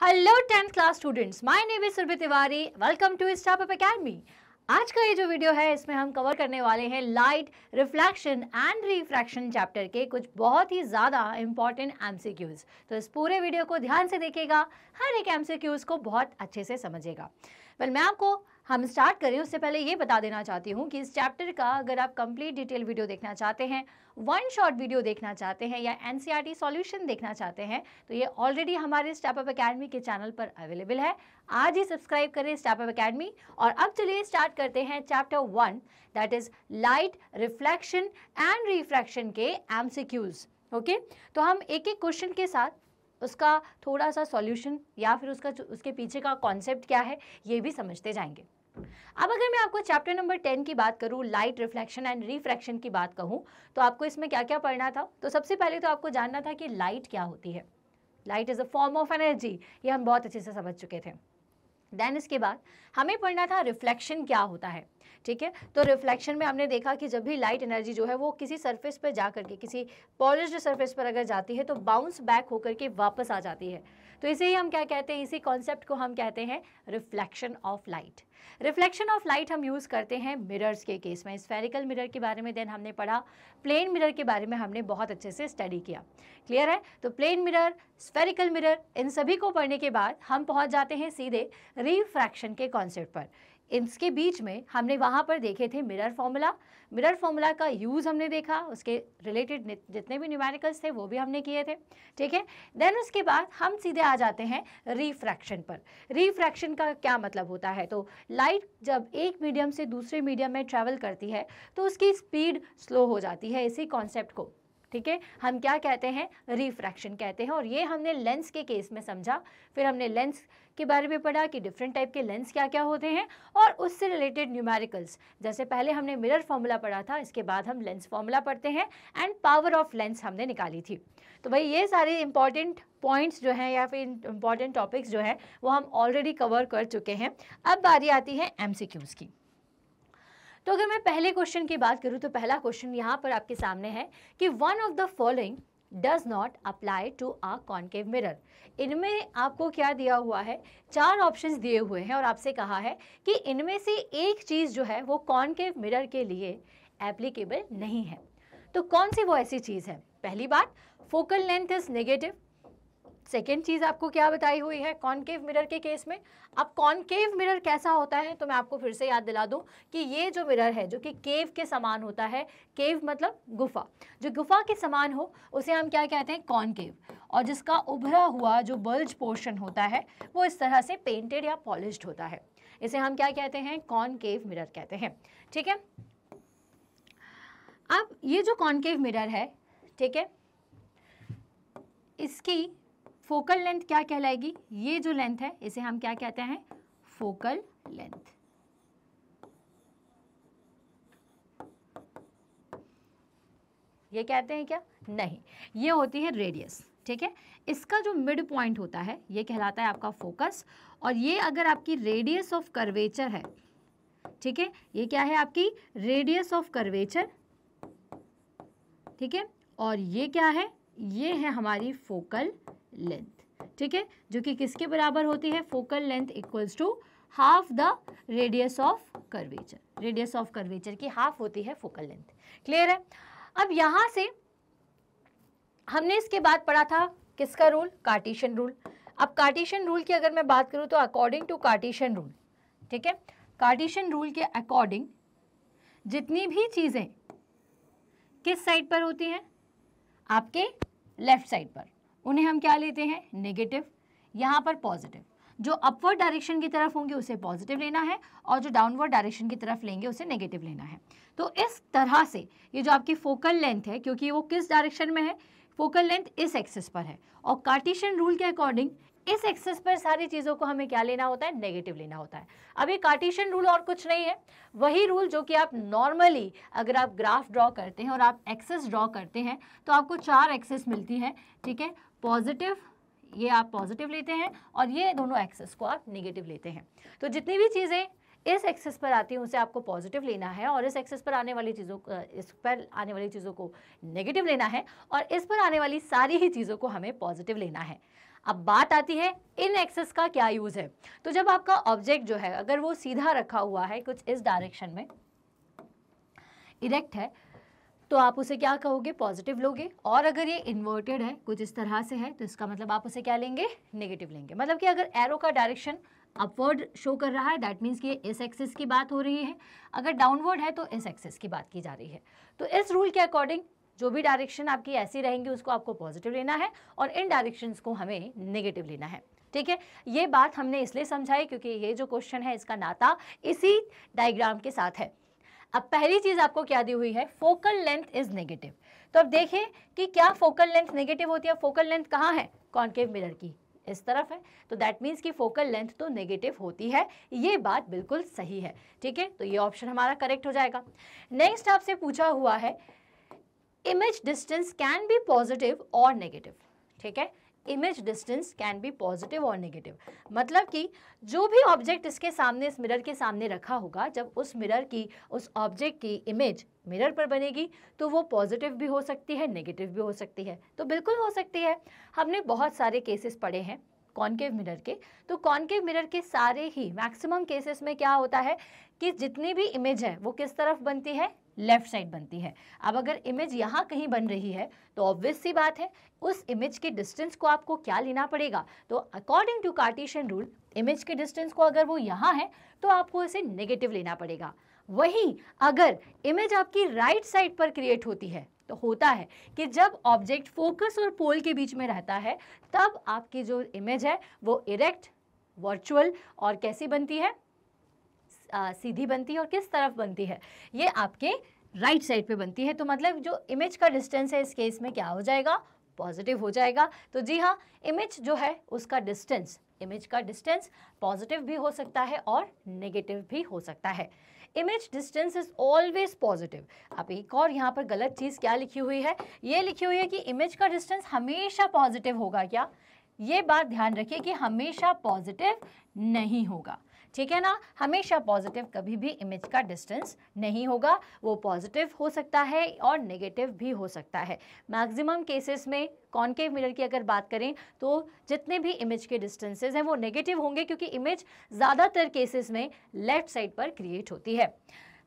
Hello tenth class students my name is Surabhi Tiwari welcome to Startup Academy आज का ये जो video है, इसमें हम कवर करने वाले हैं light reflection and refraction chapter के कुछ बहुत ही ज़्यादा इंपॉर्टेंट एमसीक्यूज तो इस पूरे वीडियो को ध्यान से देखेगा हर एक एमसीक्यूज को बहुत अच्छे से समझेगा वेल मैं आपको हम स्टार्ट करें, उससे पहले ये बता देना चाहती हूँ कि इस चैप्टर का अगर आप कंप्लीट डिटेल वीडियो देखना चाहते हैं वन शॉट वीडियो देखना चाहते हैं या एन सॉल्यूशन देखना चाहते हैं तो ये ऑलरेडी हमारे स्टेप अप अकेडमी के चैनल पर अवेलेबल है। आज ही सब्सक्राइब करें स्टेप अप अकेडमी और अब चलिए स्टार्ट करते हैं chapter one that is light reflection and refraction के एमसीक्यूज ओके तो हम एक एक क्वेश्चन के साथ उसका थोड़ा सा सॉल्यूशन या फिर उसका उसके पीछे का कॉन्सेप्ट क्या है, ये भी समझते जाएँगे। अब अगर मैं आपको चैप्टर नंबर टेन की बात करूँ लाइट रिफ्लेक्शन एंड रिफ्रैक्शन की बात कहूँ तो आपको इसमें क्या क्या पढ़ना था? तो सबसे पहले तो आपको जानना था कि लाइट क्या होती है। Light is a form of energy ये हम बहुत अच्छे से समझ चुके थे। देन इसके बाद हमें पढ़ना था रिफ्लेक्शन क्या होता है, ठीक है? तो रिफ्लेक्शन में हमने देखा कि जब भी लाइट एनर्जी जो है वो किसी सरफेस पर जा करके, किसी पॉलिश्ड सरफेस पर अगर जाती है तो बाउंस बैक होकर के वापस आ जाती है। तो इसे ही हम क्या कहते हैं? इसी कॉन्सेप्ट को हम कहते हैं reflection of light reflection of light हम यूज़ करते हैं मिरर्स के केस में। स्फेरिकल मिरर के बारे में देन हमने पढ़ा। प्लेन मिरर के बारे में हमने बहुत अच्छे से स्टडी किया। क्लियर है? तो प्लेन मिरर स्फेरिकल मिरर इन सभी को पढ़ने के बाद हम पहुँच जाते हैं सीधे रिफ्रैक्शन के कॉन्सेप्ट पर। इसके बीच में हमने वहाँ पर देखे थे मिरर फॉर्मूला। मिरर फॉर्मूला का यूज़ हमने देखा, उसके रिलेटेड जितने भी न्यूमेरिकल्स थे वो भी हमने किए थे, ठीक है? देन उसके बाद हम सीधे आ जाते हैं रिफ्रैक्शन पर। रिफ्रैक्शन का क्या मतलब होता है? तो लाइट जब एक मीडियम से दूसरे मीडियम में ट्रैवल करती है तो उसकी स्पीड स्लो हो जाती है इसी कॉन्सेप्ट को। ठीक है? हम क्या कहते हैं? रिफ्रैक्शन कहते हैं। और ये हमने लेंस के केस में समझा। फिर हमने लेंस के बारे में पढ़ा कि डिफरेंट टाइप के लेंस क्या क्या होते हैं और उससे रिलेटेड न्यूमेरिकल्स जैसे पहले हमने मिरर फॉर्मूला पढ़ा था, इसके बाद हम लेंस फॉर्मूला पढ़ते हैं एंड पावर ऑफ़ लेंस हमने निकाली थी। तो भाई ये सारे इंपॉर्टेंट पॉइंट्स जो हैं या फिर इंपॉर्टेंट टॉपिक्स जो हैं, वो हम ऑलरेडी कवर कर चुके हैं। अब बारी आती है एम की। तो अगर मैं पहले क्वेश्चन की बात करूँ तो पहला क्वेश्चन यहाँ पर आपके सामने है कि one of the following does not apply to a concave mirror इनमें आपको क्या दिया हुआ है? चार ऑप्शंस दिए हुए हैं और आपसे कहा है कि इनमें से एक चीज़ जो है, वो कॉन्केव मिरर के लिए एप्लीकेबल नहीं है। तो कौन सी वो ऐसी चीज़ है? पहली बात focal length is negative second चीज़ आपको क्या बताई हुई है? कॉनकेव मिरर के केस में। अब कॉनकेव मिरर कैसा होता है? तो मैं आपको फिर से याद दिला दूँ कि ये जो मिरर है, जो कि केव के समान होता है केव मतलब गुफा। जो गुफा के समान हो, उसे हम क्या कहते हैं? कॉनकेव और जिसका उभरा हुआ जो बल्ज पोर्शन होता है, वो इस तरह से पेंटेड या पॉलिश्ड होता है। इसे हम क्या कहते हैं? कॉनकेव मिरर कहते हैं। ठीक है? अब ये जो कॉनकेव मिरर है, ठीक है? इसकी फोकल लेंथ क्या कहलाएगी? ये जो लेंथ है, इसे हम क्या कहते हैं? Focal length. ये कहते हैं क्या? नहीं, ये होती है रेडियस, ठीक है? इसका जो मिड पॉइंट होता है, ये कहलाता है आपका फोकस, और ये अगर आपकी रेडियस ऑफ़ कर्वेचर है, ठीक है? ये क्या है आपकी? रेडियस ऑफ़ कर्वेचर, ठीक है? और ये क्या है? ये है हमारी फोकल लेंथ ठीक है? जो कि किसके बराबर होती है? Focal length equals to half the radius of curvature radius of curvature की हाफ़ होती है फोकल लेंथ क्लियर है? अब यहाँ से हमने इसके बाद पढ़ा था किसका रूल कार्टिशन रूल अब कार्टिशन रूल की अगर मैं बात करूँ तो अकॉर्डिंग टू कार्टिशन रूल ठीक है? कार्टिशन रूल के अकॉर्डिंग जितनी भी चीज़ें किस साइड पर होती हैं? आपके लेफ़्ट साइड पर. उन्हें हम क्या लेते हैं? नेगेटिव यहाँ पर पॉजिटिव जो अपवर्ड डायरेक्शन की तरफ़ होंगे, उसे पॉजिटिव लेना है और जो डाउनवर्ड डायरेक्शन की तरफ़ लेंगे, उसे नेगेटिव लेना है. तो इस तरह से ये जो आपकी फोकल लेंथ है, क्योंकि वो किस डायरेक्शन में है? फोकल लेंथ इस एक्सेस पर है. और कार्टिशियन रूल के अकॉर्डिंग इस एक्सेस पर सारी चीज़ों को हमें क्या लेना होता है? नेगेटिव लेना होता है. अब ये कार्टिशियन रूल और कुछ नहीं है. वही रूल जो कि आप नॉर्मली अगर आप ग्राफ ड्रॉ करते हैं और आप एक्सेस ड्रॉ करते हैं तो आपको चार एक्सेस मिलती है, ठीक है? पॉजिटिव, ये आप पॉजिटिव लेते हैं और ये दोनों एक्सेस को आप निगेटिव लेते हैं। तो जितनी भी चीज़ें इस एक्सेस पर आती हैं उसे आपको पॉजिटिव लेना है और इस एक्सेस पर आने वाली चीज़ों इस पर आने वाली चीज़ों को नेगेटिव लेना है और इस पर आने वाली सारी ही चीज़ों को हमें पॉजिटिव लेना है। अब बात आती है, इन एक्सेस का क्या यूज़ है? तो जब आपका ऑब्जेक्ट जो है, अगर वो सीधा रखा हुआ है कुछ इस डायरेक्शन में, इरेक्ट है तो आप उसे क्या कहोगे? पॉजिटिव लोगे। और अगर ये इन्वर्टेड है, कुछ इस तरह से है तो इसका मतलब आप उसे क्या लेंगे? नेगेटिव लेंगे। मतलब कि अगर एरो का डायरेक्शन अपवर्ड शो कर रहा है दैट मीन्स कि इस एक्सेस की बात हो रही है। अगर डाउनवर्ड है तो इस एक्सेस की बात की जा रही है। तो इस रूल के अकॉर्डिंग जो भी डायरेक्शन आपकी ऐसी रहेंगी, उसको आपको पॉजिटिव लेना है और इन डायरेक्शन को हमें नेगेटिव लेना है। ठीक है? ये बात हमने इसलिए समझाई क्योंकि ये जो क्वेश्चन है, इसका नाता इसी डायग्राम के साथ है। अब पहली चीज़ आपको क्या दी हुई है? Focal length is negative. तो अब देखें कि क्या फोकल लेंथ नेगेटिव होती है फोकल लेंथ कहाँ है? कॉन्केव मिरर की इस तरफ़ है। तो दैट मीन्स कि फोकल लेंथ तो नेगेटिव होती है। ये बात बिल्कुल सही है, ठीक है? तो ये ऑप्शन हमारा करेक्ट हो जाएगा। नेक्स्ट आपसे पूछा हुआ है image distance can be positive और नेगेटिव ठीक है? Image distance can be positive और नेगेटिव मतलब कि जो भी ऑब्जेक्ट इसके सामने, इस मिरर के सामने रखा होगा, जब उस मिरर की, उस ऑब्जेक्ट की इमेज मिरर पर बनेगी तो वो पॉजिटिव भी हो सकती है नेगेटिव भी हो सकती है। तो बिल्कुल हो सकती है। हमने बहुत सारे केसेस पढ़े हैं कॉन्केव मिरर के। तो कॉन्केव मिरर के सारे ही मैक्सिमम केसेस में क्या होता है कि जितनी भी इमेज है, वो किस तरफ़ बनती है? लेफ़्ट साइड बनती है। अब अगर इमेज यहाँ कहीं बन रही है तो ऑब्वियस सी बात है, उस इमेज के डिस्टेंस को आपको क्या लेना पड़ेगा? तो according to Cartesian rule image के डिस्टेंस को अगर वो यहाँ है तो आपको इसे नेगेटिव लेना पड़ेगा। वहीं अगर इमेज आपकी राइट right साइड पर क्रिएट होती है तो होता है कि जब ऑब्जेक्ट फोकस और पोल के बीच में रहता है, तब आपकी जो इमेज है, वो इरेक्ट वर्चुअल और कैसी बनती है? आ, सीधी बनती है और किस तरफ़ बनती है? ये आपके राइट right साइड पे बनती है। तो मतलब जो इमेज का डिस्टेंस है इस केस में क्या हो जाएगा? पॉजिटिव हो जाएगा। तो जी हाँ इमेज जो है उसका डिस्टेंस इमेज का डिस्टेंस पॉजिटिव भी हो सकता है और नेगेटिव भी हो सकता है। Image distance is always positive अब एक और यहाँ पर गलत चीज़ क्या लिखी हुई है? ये लिखी हुई है कि इमेज का डिस्टेंस हमेशा पॉजिटिव होगा क्या? ये बात ध्यान रखिए कि हमेशा पॉजिटिव नहीं होगा। ठीक है ना? हमेशा पॉजिटिव कभी भी इमेज का डिस्टेंस नहीं होगा। वो पॉजिटिव हो सकता है और नेगेटिव भी हो सकता है। मैक्सिमम केसेस में कॉन्केव मिरर की अगर बात करें तो जितने भी इमेज के डिस्टेंसेज हैं, वो नेगेटिव होंगे क्योंकि इमेज ज़्यादातर केसेस में लेफ़्ट साइड पर क्रिएट होती है।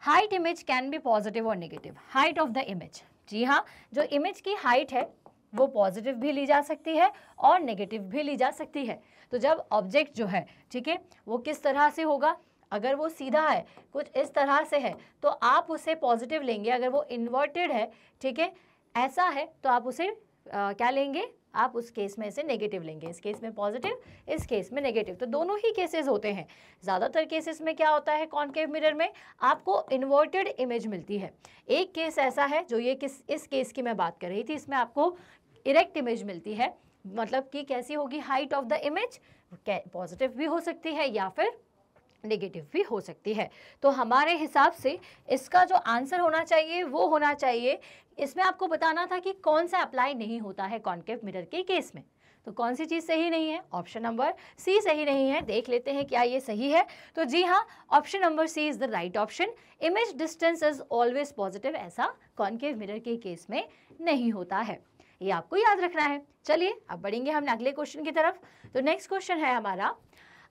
Height image can be positive और negative height of the image जी हाँ जो इमेज की हाइट है, वो पॉजिटिव भी ली जा सकती है और नेगेटिव भी ली जा सकती है। तो जब ऑब्जेक्ट जो है ठीक है वो किस तरह से होगा? अगर वो सीधा है कुछ इस तरह से है तो आप उसे पॉजिटिव लेंगे। अगर वो इन्वर्टेड है ठीक है ऐसा है तो आप उसे आ, क्या लेंगे? आप उस केस में इसे नेगेटिव लेंगे। इस केस में पॉजिटिव इस केस में नेगेटिव तो दोनों ही केसेस होते हैं। ज़्यादातर केसेस में क्या होता है कॉन्केव मिरर में? आपको इन्वर्टेड इमेज मिलती है। एक केस ऐसा है जो ये किस इस केस की मैं बात कर रही थी इसमें आपको इरेक्ट इमेज मिलती है। मतलब कि कैसी होगी height of the image positive भी हो सकती है या फिर नेगेटिव भी हो सकती है। तो हमारे हिसाब से इसका जो आंसर होना चाहिए, वो होना चाहिए। इसमें आपको बताना था कि कौन सा अप्लाई नहीं होता है कॉन्केव मिरर के केस में। तो कौन सी चीज़ सही नहीं है? ऑप्शन नंबर सी सही नहीं है। देख लेते हैं क्या ये सही है। तो जी हाँ option number C is the right option image distance is always positive ऐसा कॉन्केव मिरर के केस में नहीं होता है। ये आपको याद रखना है। चलिए, अब बढ़ेंगे हम अगले क्वेश्चन की तरफ़। तो नेक्स्ट क्वेश्चन है हमारा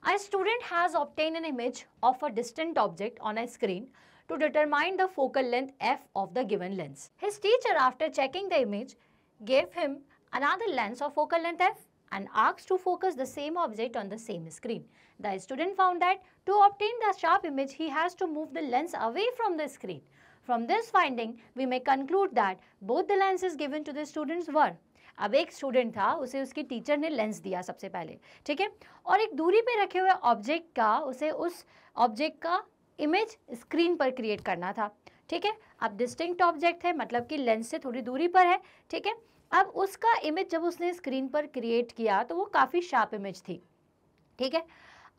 a student has obtain an image of a distant object on a screen to determine the focal length F of the given lens his teacher after checking the image gave him another lens of focal length F and asks to focus the same object on the same screen. The student found that to obtain the sharp image, he has to move the lens away from the screen. From this finding, we may conclude that both the lenses given to the students were. अब एक student था उसे उसकी teacher ने lens दिया सबसे पहले ठीक है? और एक दूरी पे रखे हुए ऑब्जेक्ट का उसे उस ऑब्जेक्ट का इमेज स्क्रीन पर क्रिएट करना था ठीक है? अब डिस्टिंक्ट ऑब्जेक्ट है मतलब कि लेंस से थोड़ी दूरी पर है ठीक है? अब उसका इमेज जब उसने स्क्रीन पर क्रिएट किया तो वो काफ़ी शार्प इमेज थी ठीक है?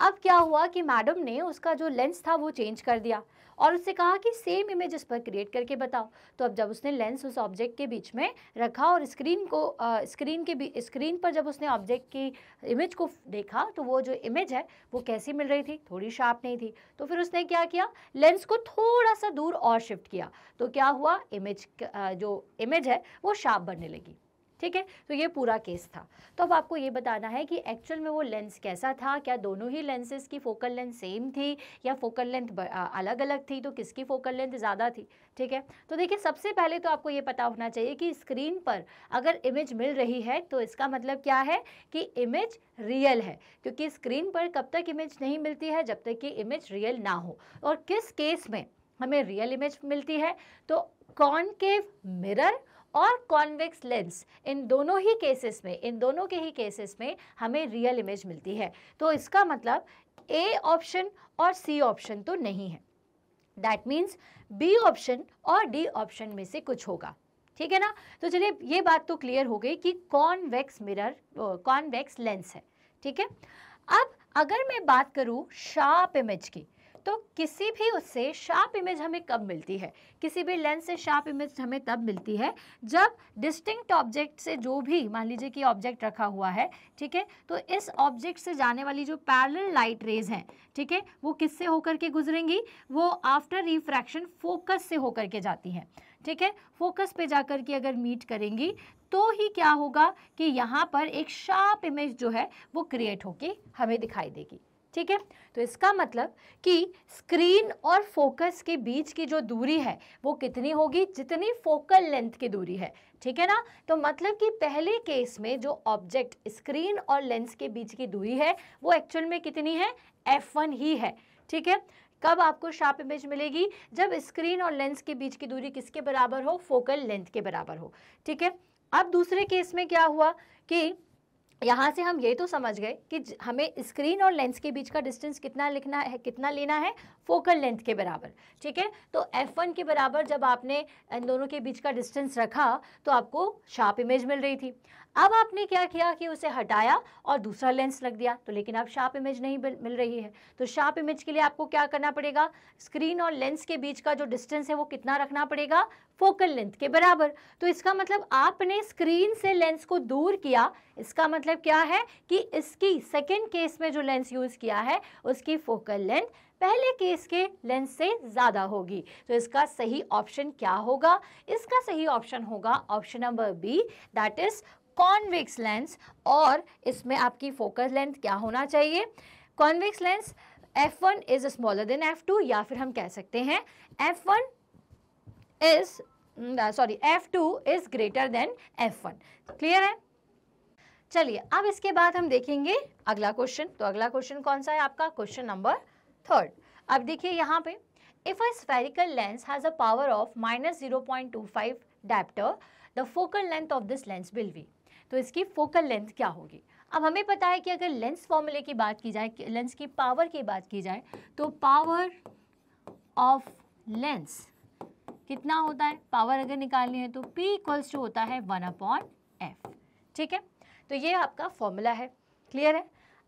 अब क्या हुआ कि मैडम ने उसका जो लेंस था वो चेंज कर दिया। और उससे कहा कि सेम इमेज इस पर क्रिएट करके बताओ। तो अब जब उसने लेंस उस ऑब्जेक्ट के बीच में रखा और स्क्रीन को स्क्रीन के स्क्रीन पर जब उसने ऑब्जेक्ट की इमेज को देखा तो वो जो इमेज है, वो कैसी मिल रही थी? थोड़ी शार्प नहीं थी। तो फिर उसने क्या किया? लेंस को थोड़ा सा दूर और शिफ्ट किया। तो क्या हुआ? इमेज जो इमेज है, वो शार्प बनने लगी। ठीक है? तो ये पूरा केस था। तो अब आपको ये बताना है कि एक्चुअल में वो लेंस कैसा था? क्या दोनों ही लेंसेज की फोकल लेंथ सेम थी? या फोकल लेंथ अलग अलग थी? तो किसकी फोकल लेंथ ज़्यादा थी? ठीक है? तो देखिए, सबसे पहले तो आपको ये पता होना चाहिए कि स्क्रीन पर अगर इमेज मिल रही है तो इसका मतलब क्या है कि इमेज रियल है। क्योंकि स्क्रीन पर कब तक इमेज नहीं मिलती है? जब तक कि इमेज रियल ना हो। और किस केस में हमें रियल इमेज मिलती है? तो कॉनकेव मिरर और कॉन्वेक्स लेंस इन दोनों ही केसेस में, इन दोनों के ही केसेस में हमें रियल इमेज मिलती है। तो इसका मतलब ए ऑप्शन और सी ऑप्शन तो नहीं है। दैट मीन्स बी ऑप्शन और डी ऑप्शन में से कुछ होगा। ठीक है ना? तो चलिए, ये बात तो क्लियर हो गई कि कॉन्वेक्स मिरर कॉन्वेक्स लेंस है। ठीक है? अब अगर मैं बात करूँ शार्प इमेज की तो किसी भी उससे शार्प इमेज हमें कब मिलती है? किसी भी लेंस से शार्प इमेज हमें तब मिलती है जब डिस्टिंक्ट ऑब्जेक्ट से जो भी, मान लीजिए कि ऑब्जेक्ट रखा हुआ है, ठीक है? तो इस ऑब्जेक्ट से जाने वाली जो पैरल लाइट रेज हैं, ठीक है? वो किससे होकर के गुजरेंगी? वो आफ्टर रिफ्रैक्शन फोकस से होकर के जाती हैं, ठीक है? फोकस पे जाकर के अगर मीट करेंगी तो ही क्या होगा कि यहाँ पर एक शार्प इमेज जो है, वो क्रिएट होके हमें दिखाई देगी। ठीक है? तो इसका मतलब कि स्क्रीन और फोकस के बीच की जो दूरी है, वो कितनी होगी? जितनी फोकल लेंथ की दूरी है। ठीक है ना? तो मतलब कि पहले केस में जो ऑब्जेक्ट स्क्रीन और लेंस के बीच की दूरी है, वो एक्चुअल में कितनी है? F1 ही है। ठीक है? कब आपको शार्प इमेज मिलेगी? जब स्क्रीन और लेंस के बीच की दूरी किसके बराबर हो? फोकल लेंथ के बराबर हो। ठीक है? अब दूसरे केस में क्या हुआ कि यहाँ से हम ये तो समझ गए कि हमें स्क्रीन और लेंस के बीच का डिस्टेंस कितना लिखना है, कितना लेना है, फोकल लेंथ के बराबर, ठीक है? तो F1 के बराबर जब आपने इन दोनों के बीच का डिस्टेंस रखा तो आपको शार्प इमेज मिल रही थी। अब आपने क्या किया कि उसे हटाया और दूसरा लेंस रख दिया? तो लेकिन अब शार्प इमेज नहीं मिल रही है। तो शार्प इमेज के लिए आपको क्या करना पड़ेगा? स्क्रीन और लेंस के बीच का जो डिस्टेंस है वो कितना रखना पड़ेगा? फोकल लेंथ के बराबर। तो इसका मतलब आपने स्क्रीन से लेंस को दूर किया। इसका मतलब क्या है कि इसकी सेकेंड केस में जो लेंस यूज़ किया है, उसकी फोकल लेंथ पहले केस के लेंस से ज़्यादा होगी। तो इसका सही ऑप्शन क्या होगा? इसका सही ऑप्शन होगा option number B, that is convex lens और इसमें आपकी फोकस लेंथ क्या होना चाहिए? Convex lens F one is smaller than F two या फिर हम कह सकते हैं F one is sorry F2 is greater than F1 clear है? चलिए, अब इसके बाद हम देखेंगे अगला क्वेश्चन तो अगला क्वेश्चन कौन सा है आपका? क्वेश्चन नंबर थर्ड अब देखिए यहाँ पे if a spherical lens has a power of minus zero point two five dioptre the focal length of this lens will be तो इसकी फोकल लेंथ क्या होगी? अब हमें पता है कि अगर लेंस फॉर्मूले की बात की जाए लेंस की पावर की बात की जाए तो पावर ऑफ़ लेंस कितना होता है? पावर अगर निकालनी है तो P इक्वल्स टू होता है वन अपॉन एफ़ ठीक है? तो ये आपका फॉर्मूला है. क्लियर है?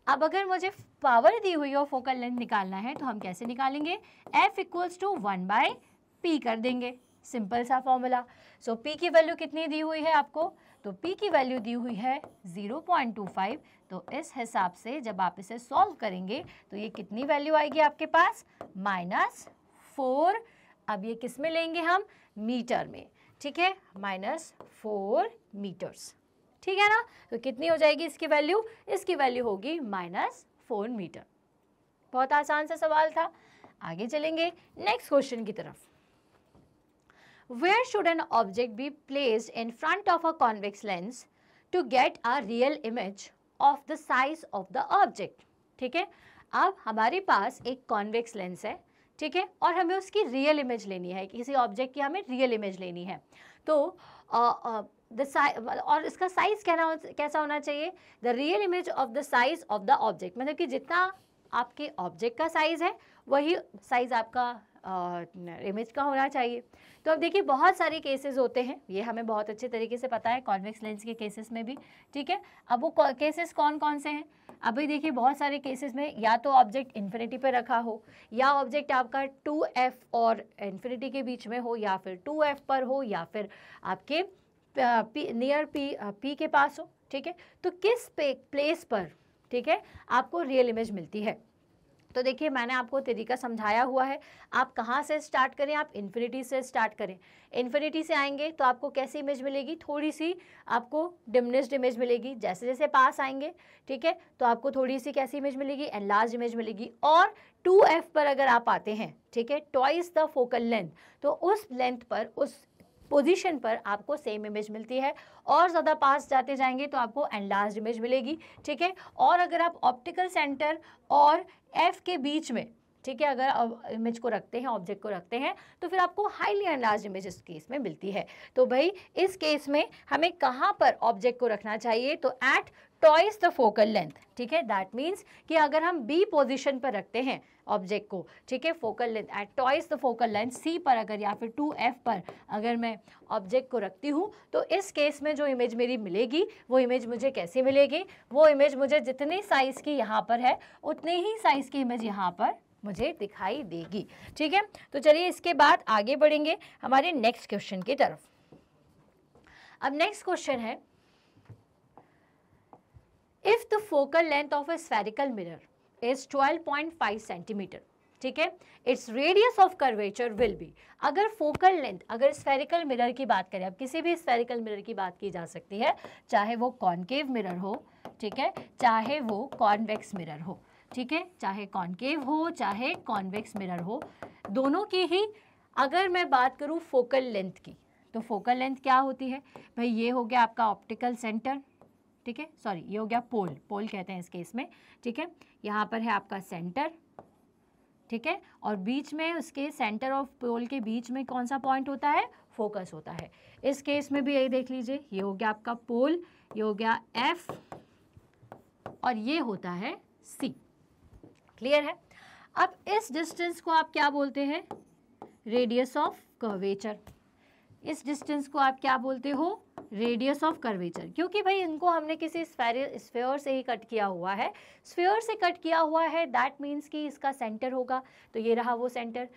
अब अगर मुझे पावर दी हुई हो फोकल लेंथ निकालना है तो हम कैसे निकालेंगे? F equals to one by P कर देंगे. सिंपल सा फॉर्मूला सो P की वैल्यू कितनी दी हुई है आपको? तो P की वैल्यू दी हुई है 0.25 तो इस हिसाब से जब आप इसे सॉल्व करेंगे तो ये कितनी वैल्यू आएगी आपके पास? माइनस फोर अब ये किसमें लेंगे हम? मीटर में। ठीक है? माइनस फोर मीटर्स ठीक है ना? तो कितनी हो जाएगी इसकी वैल्यू इसकी वैल्यू होगी माइनस फोर मीटर बहुत आसान सा सवाल था। आगे चलेंगे नेक्स्ट क्वेश्चन की तरफ़। Where should an object be placed in front of a convex lens to get a real image of the size of the object? ठीक है? अब हमारे पास एक कॉन्वेक्स लेंस है, ठीक है? और हमें उसकी रियल इमेज लेनी है। किसी ऑब्जेक्ट की हमें रियल इमेज लेनी है। तो द और इसका साइज़ कहना कैसा होना चाहिए? The real image of the size of the object मतलब कि जितना आपके ऑब्जेक्ट का साइज़ है, वही साइज़ आपका इमेज का होना चाहिए। तो अब देखिए, बहुत सारे केसेस होते हैं। ये हमें बहुत अच्छे तरीके से पता है कॉन्वेक्स लेंस के केसेस में भी। ठीक है? अब वो केसेस कौन कौन से हैं? अभी देखिए, बहुत सारे केसेस में या तो ऑब्जेक्ट इन्फिनिटी पर रखा हो, या ऑब्जेक्ट आपका टू एफ़ और इन्फिनिटी के बीच में हो, या फिर टू एफ़ पर हो, या फिर आपके पी नियर पी पी के पास हो। ठीक है? तो किस पे प्लेस पर, ठीक है, आपको रियल इमेज मिलती है? तो देखिए, मैंने आपको तरीका समझाया हुआ है। आप कहाँ से स्टार्ट करें? आप इन्फिनिटी से स्टार्ट करें। इन्फिनिटी से आएँगे तो आपको कैसी इमेज मिलेगी? थोड़ी सी आपको डिमनिस्ड इमेज मिलेगी जैसे जैसे पास आएँगे, ठीक है? तो आपको थोड़ी सी कैसी इमेज मिलेगी? एंड लार्ज इमेज मिलेगी। और टू एफ़ पर अगर आप आते हैं, ठीक है? ट्वाइस द फोकल लेंथ तो उस लेंथ पर, उस पोजीशन पर आपको सेम इमेज मिलती है। और ज़्यादा पास जाते जाएँगे तो आपको एनलार्ज इमेज मिलेगी, ठीक है? और अगर आप ऑप्टिकल सेंटर और एफ़ के बीच में, ठीक है, अगर इमेज को रखते हैं ऑब्जेक्ट को रखते हैं तो फिर आपको हाईली एनलार्ज इमेज इस केस में मिलती है। तो भाई, इस केस में हमें कहाँ पर ऑब्जेक्ट को रखना चाहिए? तो at twice the focal length ठीक है? दैट मीन्स कि अगर हम बी पोजिशन पर रखते हैं ऑब्जेक्ट को, ठीक है? Focal length at twice the focal length C पर अगर या फिर टू एफ़ पर अगर मैं ऑब्जेक्ट को रखती हूँ तो इस केस में जो इमेज मेरी मिलेगी, वो इमेज मुझे कैसी मिलेगी? वो इमेज मुझे जितनी साइज़ की यहाँ पर है, उतने ही साइज़ की इमेज यहाँ पर मुझे दिखाई देगी, ठीक है? तो चलिए इसके बाद आगे बढ़ेंगे हमारे नेक्स्ट क्वेश्चन की तरफ़। अब नेक्स्ट क्वेश्चन है if the focal length of a spherical mirror is 12.5 centimetre ठीक है? It's radius of curvature will be अगर फोकल लेंथ अगर स्फेरिकल मिरर की बात करें, अब किसी भी स्फेरिकल मिरर की बात की जा सकती है, चाहे वो कॉनकेव मिरर हो, ठीक है? चाहे वो कॉन्वेक्स मिरर हो, ठीक है? चाहे कॉनकेव हो, चाहे कॉन्वेक्स मिरर हो, दोनों की ही अगर मैं बात करूँ फोकल लेंथ की तो फोकल लेंथ क्या होती है? भाई, ये हो गया आपका ऑप्टिकल सेंटर ठीक है? सॉरी ये हो गया पोल पोल कहते हैं इस केस में ठीक है? यहाँ पर है आपका सेंटर ठीक है? और बीच में उसके सेंटर ऑफ़ पोल के बीच में कौन सा पॉइंट होता है? फोकस होता है। इस केस में भी यही देख लीजिए। ये हो गया आपका पोल ये हो गया एफ़ और ये होता है सी क्लियर है? अब इस डिस्टेंस को आप क्या बोलते हैं? रेडियस ऑफ़ कर्वेचर इस डिस्टेंस को आप क्या बोलते हो? रेडियस ऑफ़ कर्वेचर क्योंकि भाई इनको हमने किसी स्फेयर से ही कट किया हुआ है। स्फेयर से कट किया हुआ है दैट मीन्स कि इसका सेंटर होगा तो ये रहा वो सेंटर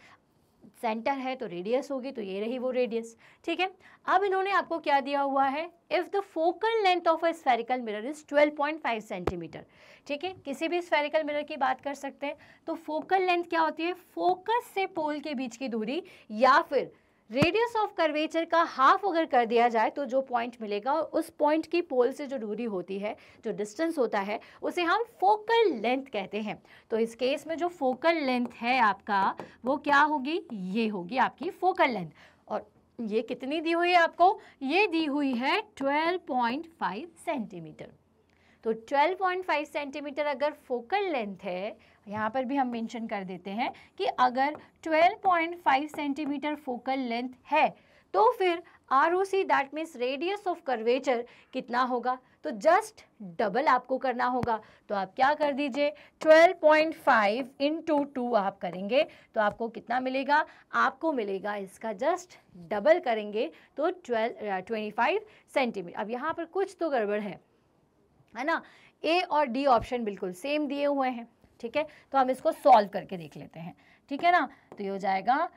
सेंटर है तो रेडियस होगी तो ये रही वो रेडियस ठीक है? अब इन्होंने आपको क्या दिया हुआ है? If the focal length of a spherical mirror is 12.5 centimetre ठीक है? किसी भी स्फेरिकल मिरर की बात कर सकते हैं। तो फोकल लेंथ क्या होती है? फोकस से पोल के बीच की दूरी, या फिर रेडियस ऑफ़ कर्वेचर का हाफ़ अगर कर दिया जाए तो जो पॉइंट मिलेगा, उस पॉइंट की पोल से जो दूरी होती है, जो डिस्टेंस होता है, उसे हम फोकल लेंथ कहते हैं। तो इस केस में जो फोकल लेंथ है आपका, वो क्या होगी? ये होगी आपकी फोकल लेंथ और ये कितनी दी हुई है आपको? ये दी हुई है 12.5 सेंटीमीटर तो 12.5 सेंटीमीटर अगर फोकल लेंथ है यहाँ पर भी हम मेंशन कर देते हैं कि अगर 12.5 सेंटीमीटर फोकल लेंथ है तो फिर R O C that means radius of curvature कितना होगा? तो जस्ट डबल आपको करना होगा। तो आप क्या कर दीजिए? 12.5 पॉइंट फाइव इंटू टू आप करेंगे तो आपको कितना मिलेगा? आपको मिलेगा इसका जस्ट डबल करेंगे तो 12 ट्वेंटी फाइव सेंटीमीटर अब यहाँ पर कुछ तो गड़बड़ है है ना? ए और डी ऑप्शन बिल्कुल सेम दिए हुए हैं। ठीक है? तो हम इसको सॉल्व करके देख लेते हैं। ठीक है ना? तो ये हो जाएगा।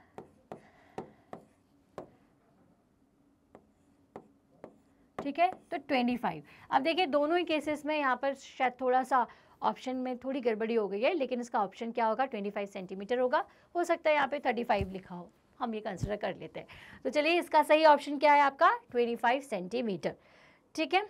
ठीक है? तो 25 अब देखिए, दोनों ही केसेस में यहाँ पर शायद थोड़ा सा ऑप्शन में थोड़ी गड़बड़ी हो गई है, लेकिन इसका ऑप्शन क्या होगा? 25 सेंटीमीटर होगा। हो सकता है यहाँ पे 35 लिखा हो। हम ये कंसिडर कर लेते हैं। तो चलिए, इसका सही ऑप्शन क्या है आपका? 25 सेंटीमीटर ठीक है?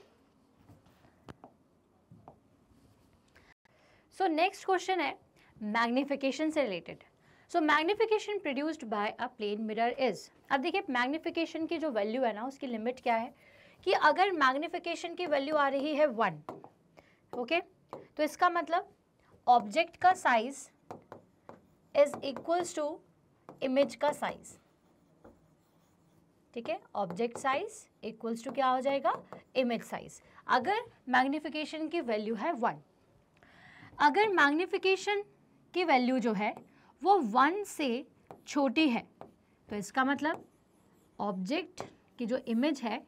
सो नेक्स्ट क्वेश्चन है मैग्निफिकेशन से related so magnification produced by a plane mirror is अब देखिए मैग्निफिकेशन की जो वैल्यू है ना, उसकी लिमिट क्या है? कि अगर मैग्निफिकेशन की वैल्यू आ रही है वन ओके okay? तो इसका मतलब ऑब्जेक्ट का size is equals to image का साइज़ ठीक है? ऑब्जेक्ट साइज़ इक्वल्स टू क्या हो जाएगा? इमेज साइज़ अगर मैग्निफिकेशन की वैल्यू है वन अगर मैग्निफिकेशन की वैल्यू जो है, वो वन से छोटी है तो इसका मतलब ऑब्जेक्ट की जो इमेज है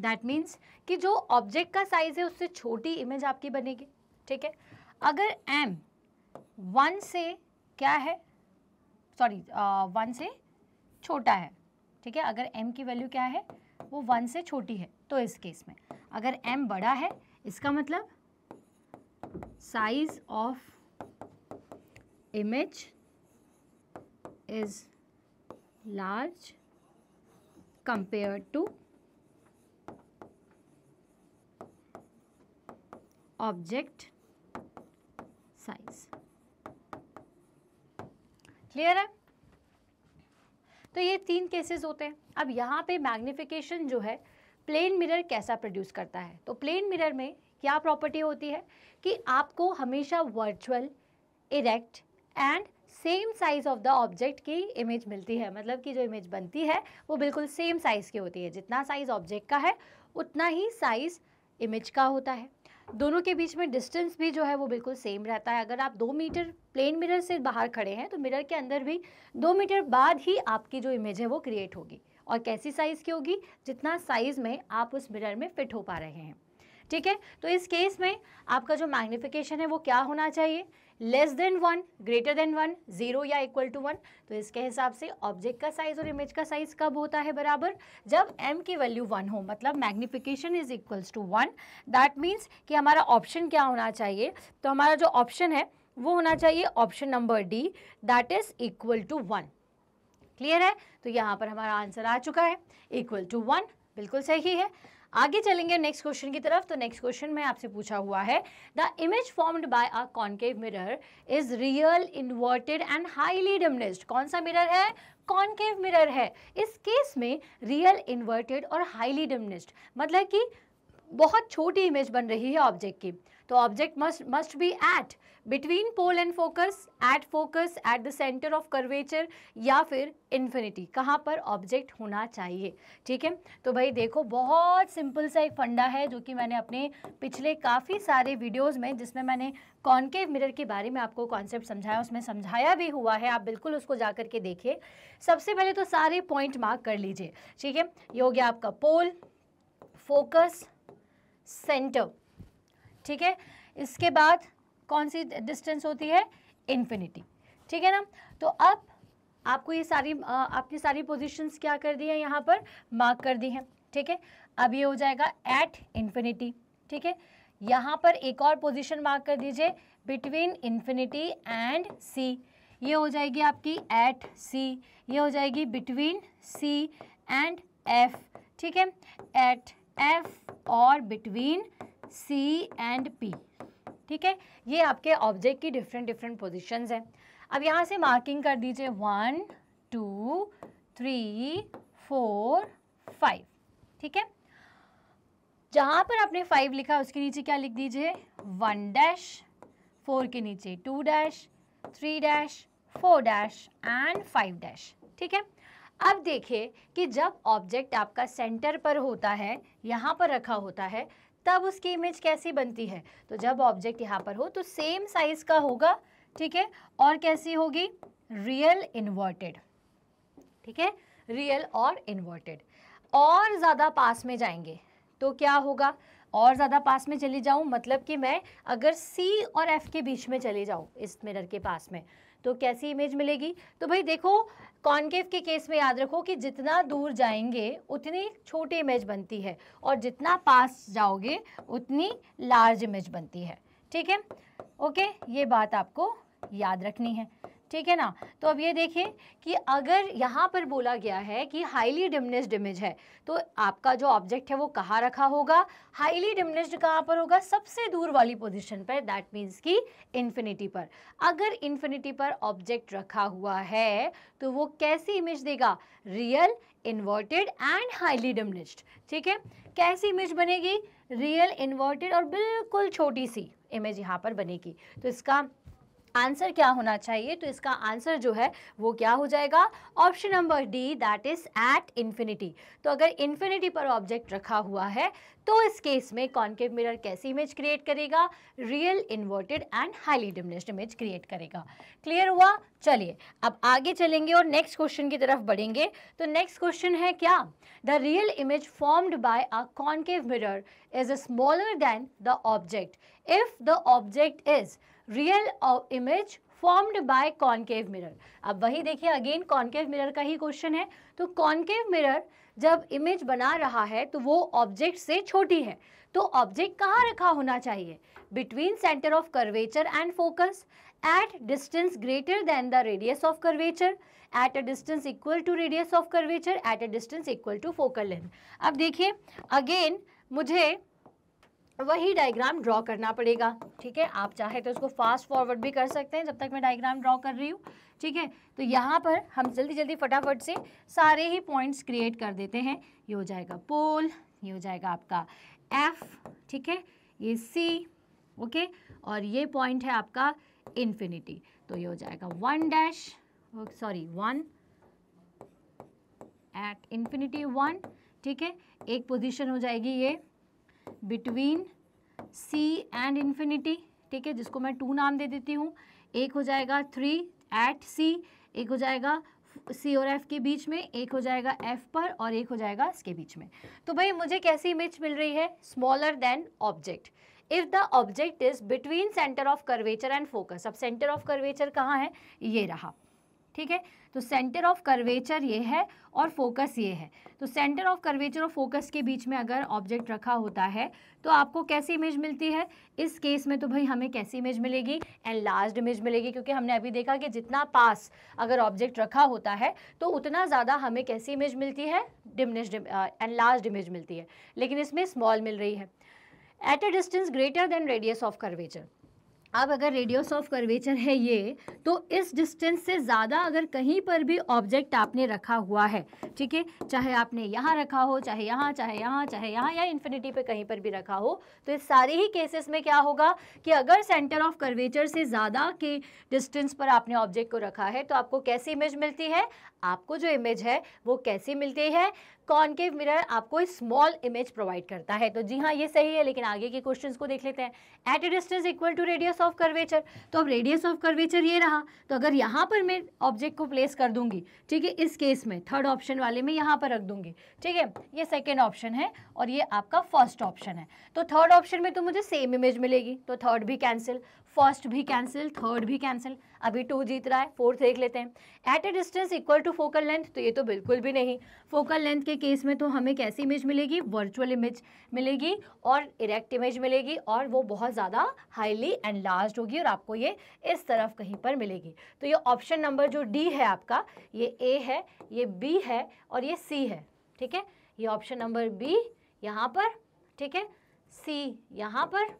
दैट मीन्स कि जो ऑब्जेक्ट का साइज़ है, उससे छोटी इमेज आपकी बनेगी। ठीक है? अगर m वन से क्या है? सॉरी वन से छोटा है, ठीक है? अगर m की वैल्यू क्या है? वो वन से छोटी है तो इस केस में। अगर m बड़ा है, इसका मतलब size of image is large compare to object size clear है? तो ये तीन केसेस होते हैं। अब यहाँ पे मैग्निफिकेशन जो है प्लेन मिरर कैसा प्रोड्यूस करता है? तो प्लेन मिरर में क्या प्रॉपर्टी होती है? कि आपको हमेशा virtual erect and same size of the object की इमेज मिलती है। मतलब कि जो इमेज बनती है, वो बिल्कुल सेम साइज़ की होती है। जितना साइज़ ऑब्जेक्ट का है, उतना ही साइज़ इमेज का होता है। दोनों के बीच में डिस्टेंस भी जो है वो बिल्कुल सेम रहता है। अगर आप दो मीटर प्लेन मिरर से बाहर खड़े हैं तो मिरर के अंदर भी दो मीटर बाद ही आपकी जो इमेज है वो क्रिएट होगी। और कैसी साइज़ की होगी? जितना साइज़ में आप उस मिरर में फिट हो पा रहे हैं। ठीक है? तो इस केस में आपका जो मैग्निफिकेशन है वो क्या होना चाहिए? Less than one, greater than one, zero या इक्वल टू वन तो इसके हिसाब से ऑब्जेक्ट का साइज़ और इमेज का साइज़ कब होता है बराबर? जब m की वैल्यू वन हो मतलब magnification is equals to one that means कि हमारा ऑप्शन क्या होना चाहिए? तो हमारा जो ऑप्शन है, वो होना चाहिए option number D that is equal to one clear है? तो यहाँ पर हमारा आंसर आ चुका है इक्वल टू वन बिल्कुल सही है। आगे चलेंगे नेक्स्ट क्वेश्चन की तरफ़। तो नेक्स्ट क्वेश्चन में आपसे पूछा हुआ है the image formed by a concave mirror is real inverted and highly diminished कौन सा मिरर है? कॉन्केव मिरर है। इस केस में रियल इन्वर्टेड और हाईली डिमनिस्ड मतलब कि बहुत छोटी इमेज बन रही है ऑब्जेक्ट की। तो object must must be at between pole and focus at focus at the centre of curvature या फिर इन्फिनिटी कहाँ पर ऑब्जेक्ट होना चाहिए? ठीक है? तो भाई देखो, बहुत सिंपल सा एक फंडा है जो कि मैंने अपने पिछले काफ़ी सारे वीडियोस में, जिसमें मैंने कॉन्केव मिरर के बारे में आपको कॉन्सेप्ट समझाया, उसमें समझाया भी हुआ है। आप बिल्कुल उसको जा करके देखिए। सबसे पहले तो सारे पॉइंट मार्क कर लीजिए। ठीक है? ये हो गया आपका पोल फोकस सेंटर ठीक है? इसके बाद कौन सी डिस्टेंस होती है? इन्फिनिटी। ठीक है ना? तो अब आपको ये सारी आपकी सारी पोजीशंस क्या कर दी है? यहाँ पर मार्क कर दी हैं। ठीक है? अब ये हो जाएगा एट इन्फिनिटी ठीक है? यहाँ पर एक और पोजीशन मार्क कर दीजिए बिटवीन इन्फिनिटी एंड सी ये हो जाएगी आपकी एट सी ये हो जाएगी बिटवीन सी एंड एफ़ ठीक है? एट एफ़ और बिटवीन सी एंड पी ठीक है? ये आपके ऑब्जेक्ट की डिफरेंट डिफरेंट पोजिशंस हैं। अब यहाँ से मार्किंग कर दीजिए। One two three four five ठीक है? जहाँ पर आपने फाइव लिखा, उसके नीचे क्या लिख दीजिए? वन डैश फोर के नीचे two dash three dash four dash and five dash ठीक है? अब देखिए कि जब ऑब्जेक्ट आपका सेंटर पर होता है, यहाँ पर रखा होता है तब उसकी इमेज कैसी बनती है? तो जब ऑब्जेक्ट यहाँ पर हो तो सेम साइज़ का होगा, ठीक है? और कैसी होगी? रियल इन्वर्टेड ठीक है? रियल और इन्वर्टेड और ज़्यादा पास में जाएँगे तो क्या होगा? और ज़्यादा पास में चली जाऊँ मतलब कि मैं अगर सी और एफ़ के बीच में चले जाऊँ, इस मिरर के पास में तो कैसी इमेज मिलेगी? तो भाई देखो कॉन्केव के केस में याद रखो कि जितना दूर जाएँगे, उतनी छोटी इमेज बनती है और जितना पास जाओगे, उतनी लार्ज इमेज बनती है। ठीक है? ओके ये बात आपको याद रखनी है। ठीक है ना? तो अब ये देखें कि अगर यहाँ पर बोला गया है कि हाईली डिमनिस्ड इमेज है तो आपका जो ऑब्जेक्ट है वो कहाँ रखा होगा? हाईली डिमनिस्ड कहाँ पर होगा? सबसे दूर वाली पोजीशन पर दैट मीन्स कि इन्फिनिटी पर। अगर इन्फिनिटी पर ऑब्जेक्ट रखा हुआ है तो वो कैसी इमेज देगा? Real inverted and highly diminished ठीक है? कैसी इमेज बनेगी? रियल इन्वर्टेड और बिल्कुल छोटी सी इमेज यहाँ पर बनेगी। तो इसका आंसर क्या होना चाहिए? तो इसका आंसर जो है, वो क्या हो जाएगा? Option number D, that is at infinity. तो अगर इन्फिनिटी पर ऑब्जेक्ट रखा हुआ है तो इस केस में कॉन्केव मिरर कैसी इमेज क्रिएट करेगा? Real, inverted and highly diminished image create करेगा। क्लियर हुआ? चलिए, अब आगे चलेंगे और नेक्स्ट क्वेश्चन की तरफ़ बढ़ेंगे। तो नेक्स्ट क्वेश्चन है क्या? The real image formed by a concave mirror is smaller than the object. If the object is real image formed by concave mirror अब वही देखिए अगेन कॉन्केव मिरर का ही क्वेश्चन है। तो कॉन्केव मिरर जब image बना रहा है तो वो ऑब्जेक्ट से छोटी है। तो ऑब्जेक्ट कहाँ रखा होना चाहिए? Between centre of curvature and focus at distance greater than the radius of curvature at a distance equal to radius of curvature at a distance equal to focal length अब देखिए अगेन मुझे वही diagram draw करना पड़ेगा, ठीक है? आप चाहे तो उसको फास्ट फॉरवर्ड भी कर सकते हैं जब तक मैं डायग्राम ड्रॉ कर रही हूँ, ठीक है? तो यहाँ पर हम जल्दी जल्दी फटाफट से सारे ही पॉइंट्स क्रिएट कर देते हैं। ये हो जाएगा पोल ये हो जाएगा आपका एफ़ ठीक है? ये सी ओके? और ये पॉइंट है आपका इन्फिनिटी तो ये हो जाएगा one dash sorry one at infinity one ठीक है? एक पोजीशन हो जाएगी ये बिटवीन सी एंड इन्फिनिटी, ठीक है, जिसको मैं टू नाम दे देती हूँ। एक हो जाएगा थ्री एट सी, एक हो जाएगा सी और एफ़ के बीच में, एक हो जाएगा एफ़ पर और एक हो जाएगा इसके बीच में। तो भाई, मुझे कैसी इमेज मिल रही है? Smaller than object if the object is between centre of curvature and focus अब सेंटर ऑफ़ कर्वेचर कहाँ है? ये रहा। ठीक है? तो सेंटर ऑफ़ कर्वेचर ये है और फोकस ये है। तो सेंटर ऑफ़ कर्वेचर और फोकस के बीच में अगर ऑब्जेक्ट रखा होता है तो आपको कैसी इमेज मिलती है? इस केस में तो भाई हमें कैसी इमेज मिलेगी? एंड लार्ज इमेज मिलेगी, क्योंकि हमने अभी देखा कि जितना पास अगर ऑब्जेक्ट रखा होता है तो उतना ज़्यादा हमें कैसी इमेज मिलती है? डिमनिश्ड एंड लार्ज इमेज मिलती है। लेकिन इसमें स्मॉल मिल रही है। At a distance greater than radius of curvature अब अगर रेडियस ऑफ़ कर्वेचर है ये तो इस डिस्टेंस से ज़्यादा अगर कहीं पर भी ऑब्जेक्ट आपने रखा हुआ है, ठीक है? चाहे आपने यहाँ रखा हो, चाहे यहाँ चाहे यहाँ चाहे यहाँ, या इन्फिनिटी पे कहीं पर भी रखा हो तो इस सारे ही केसेस में क्या होगा कि अगर सेंटर ऑफ़ कर्वेचर से ज़्यादा के डिस्टेंस पर आपने ऑब्जेक्ट को रखा है तो आपको कैसी इमेज मिलती है? आपको जो इमेज है, वो कैसी मिलती है? कॉनकेव मिरर आपको स्मॉल इमेज प्रोवाइड करता है। तो जी हाँ ये सही है, लेकिन आगे के क्वेश्चन को देख लेते हैं। At a distance equal to radius of curvature तो अब रेडियस ऑफ़ कर्वेचर ये रहा। तो अगर यहाँ पर मैं ऑब्जेक्ट को प्लेस कर दूँगी, ठीक है, इस केस में थर्ड ऑप्शन वाले में यहाँ पर रख दूँगी, ठीक है, ये सेकेंड ऑप्शन है और ये आपका फ़र्स्ट ऑप्शन है। तो थर्ड ऑप्शन में तो मुझे सेम इमेज मिलेगी तो थर्ड भी कैंसिल फ़र्स्ट भी कैंसिल, थर्ड भी कैंसिल। अभी टू जीत रहा है, फोर्थ देख लेते हैं। At a distance equal to focal length तो ये तो बिल्कुल भी नहीं। फोकल लेंथ के केस में तो हमें कैसी इमेज मिलेगी? वर्चुअल इमेज मिलेगी और इरेक्ट इमेज मिलेगी और वो बहुत ज़्यादा हाईली एंड लार्ज होगी और आपको ये इस तरफ़ कहीं पर मिलेगी। तो ये ऑप्शन नंबर जो डी है आपका, ये ए है, ये बी है और ये सी है। ठीक है? ये ऑप्शन नंबर बी यहाँ पर, ठीक है? सी यहाँ पर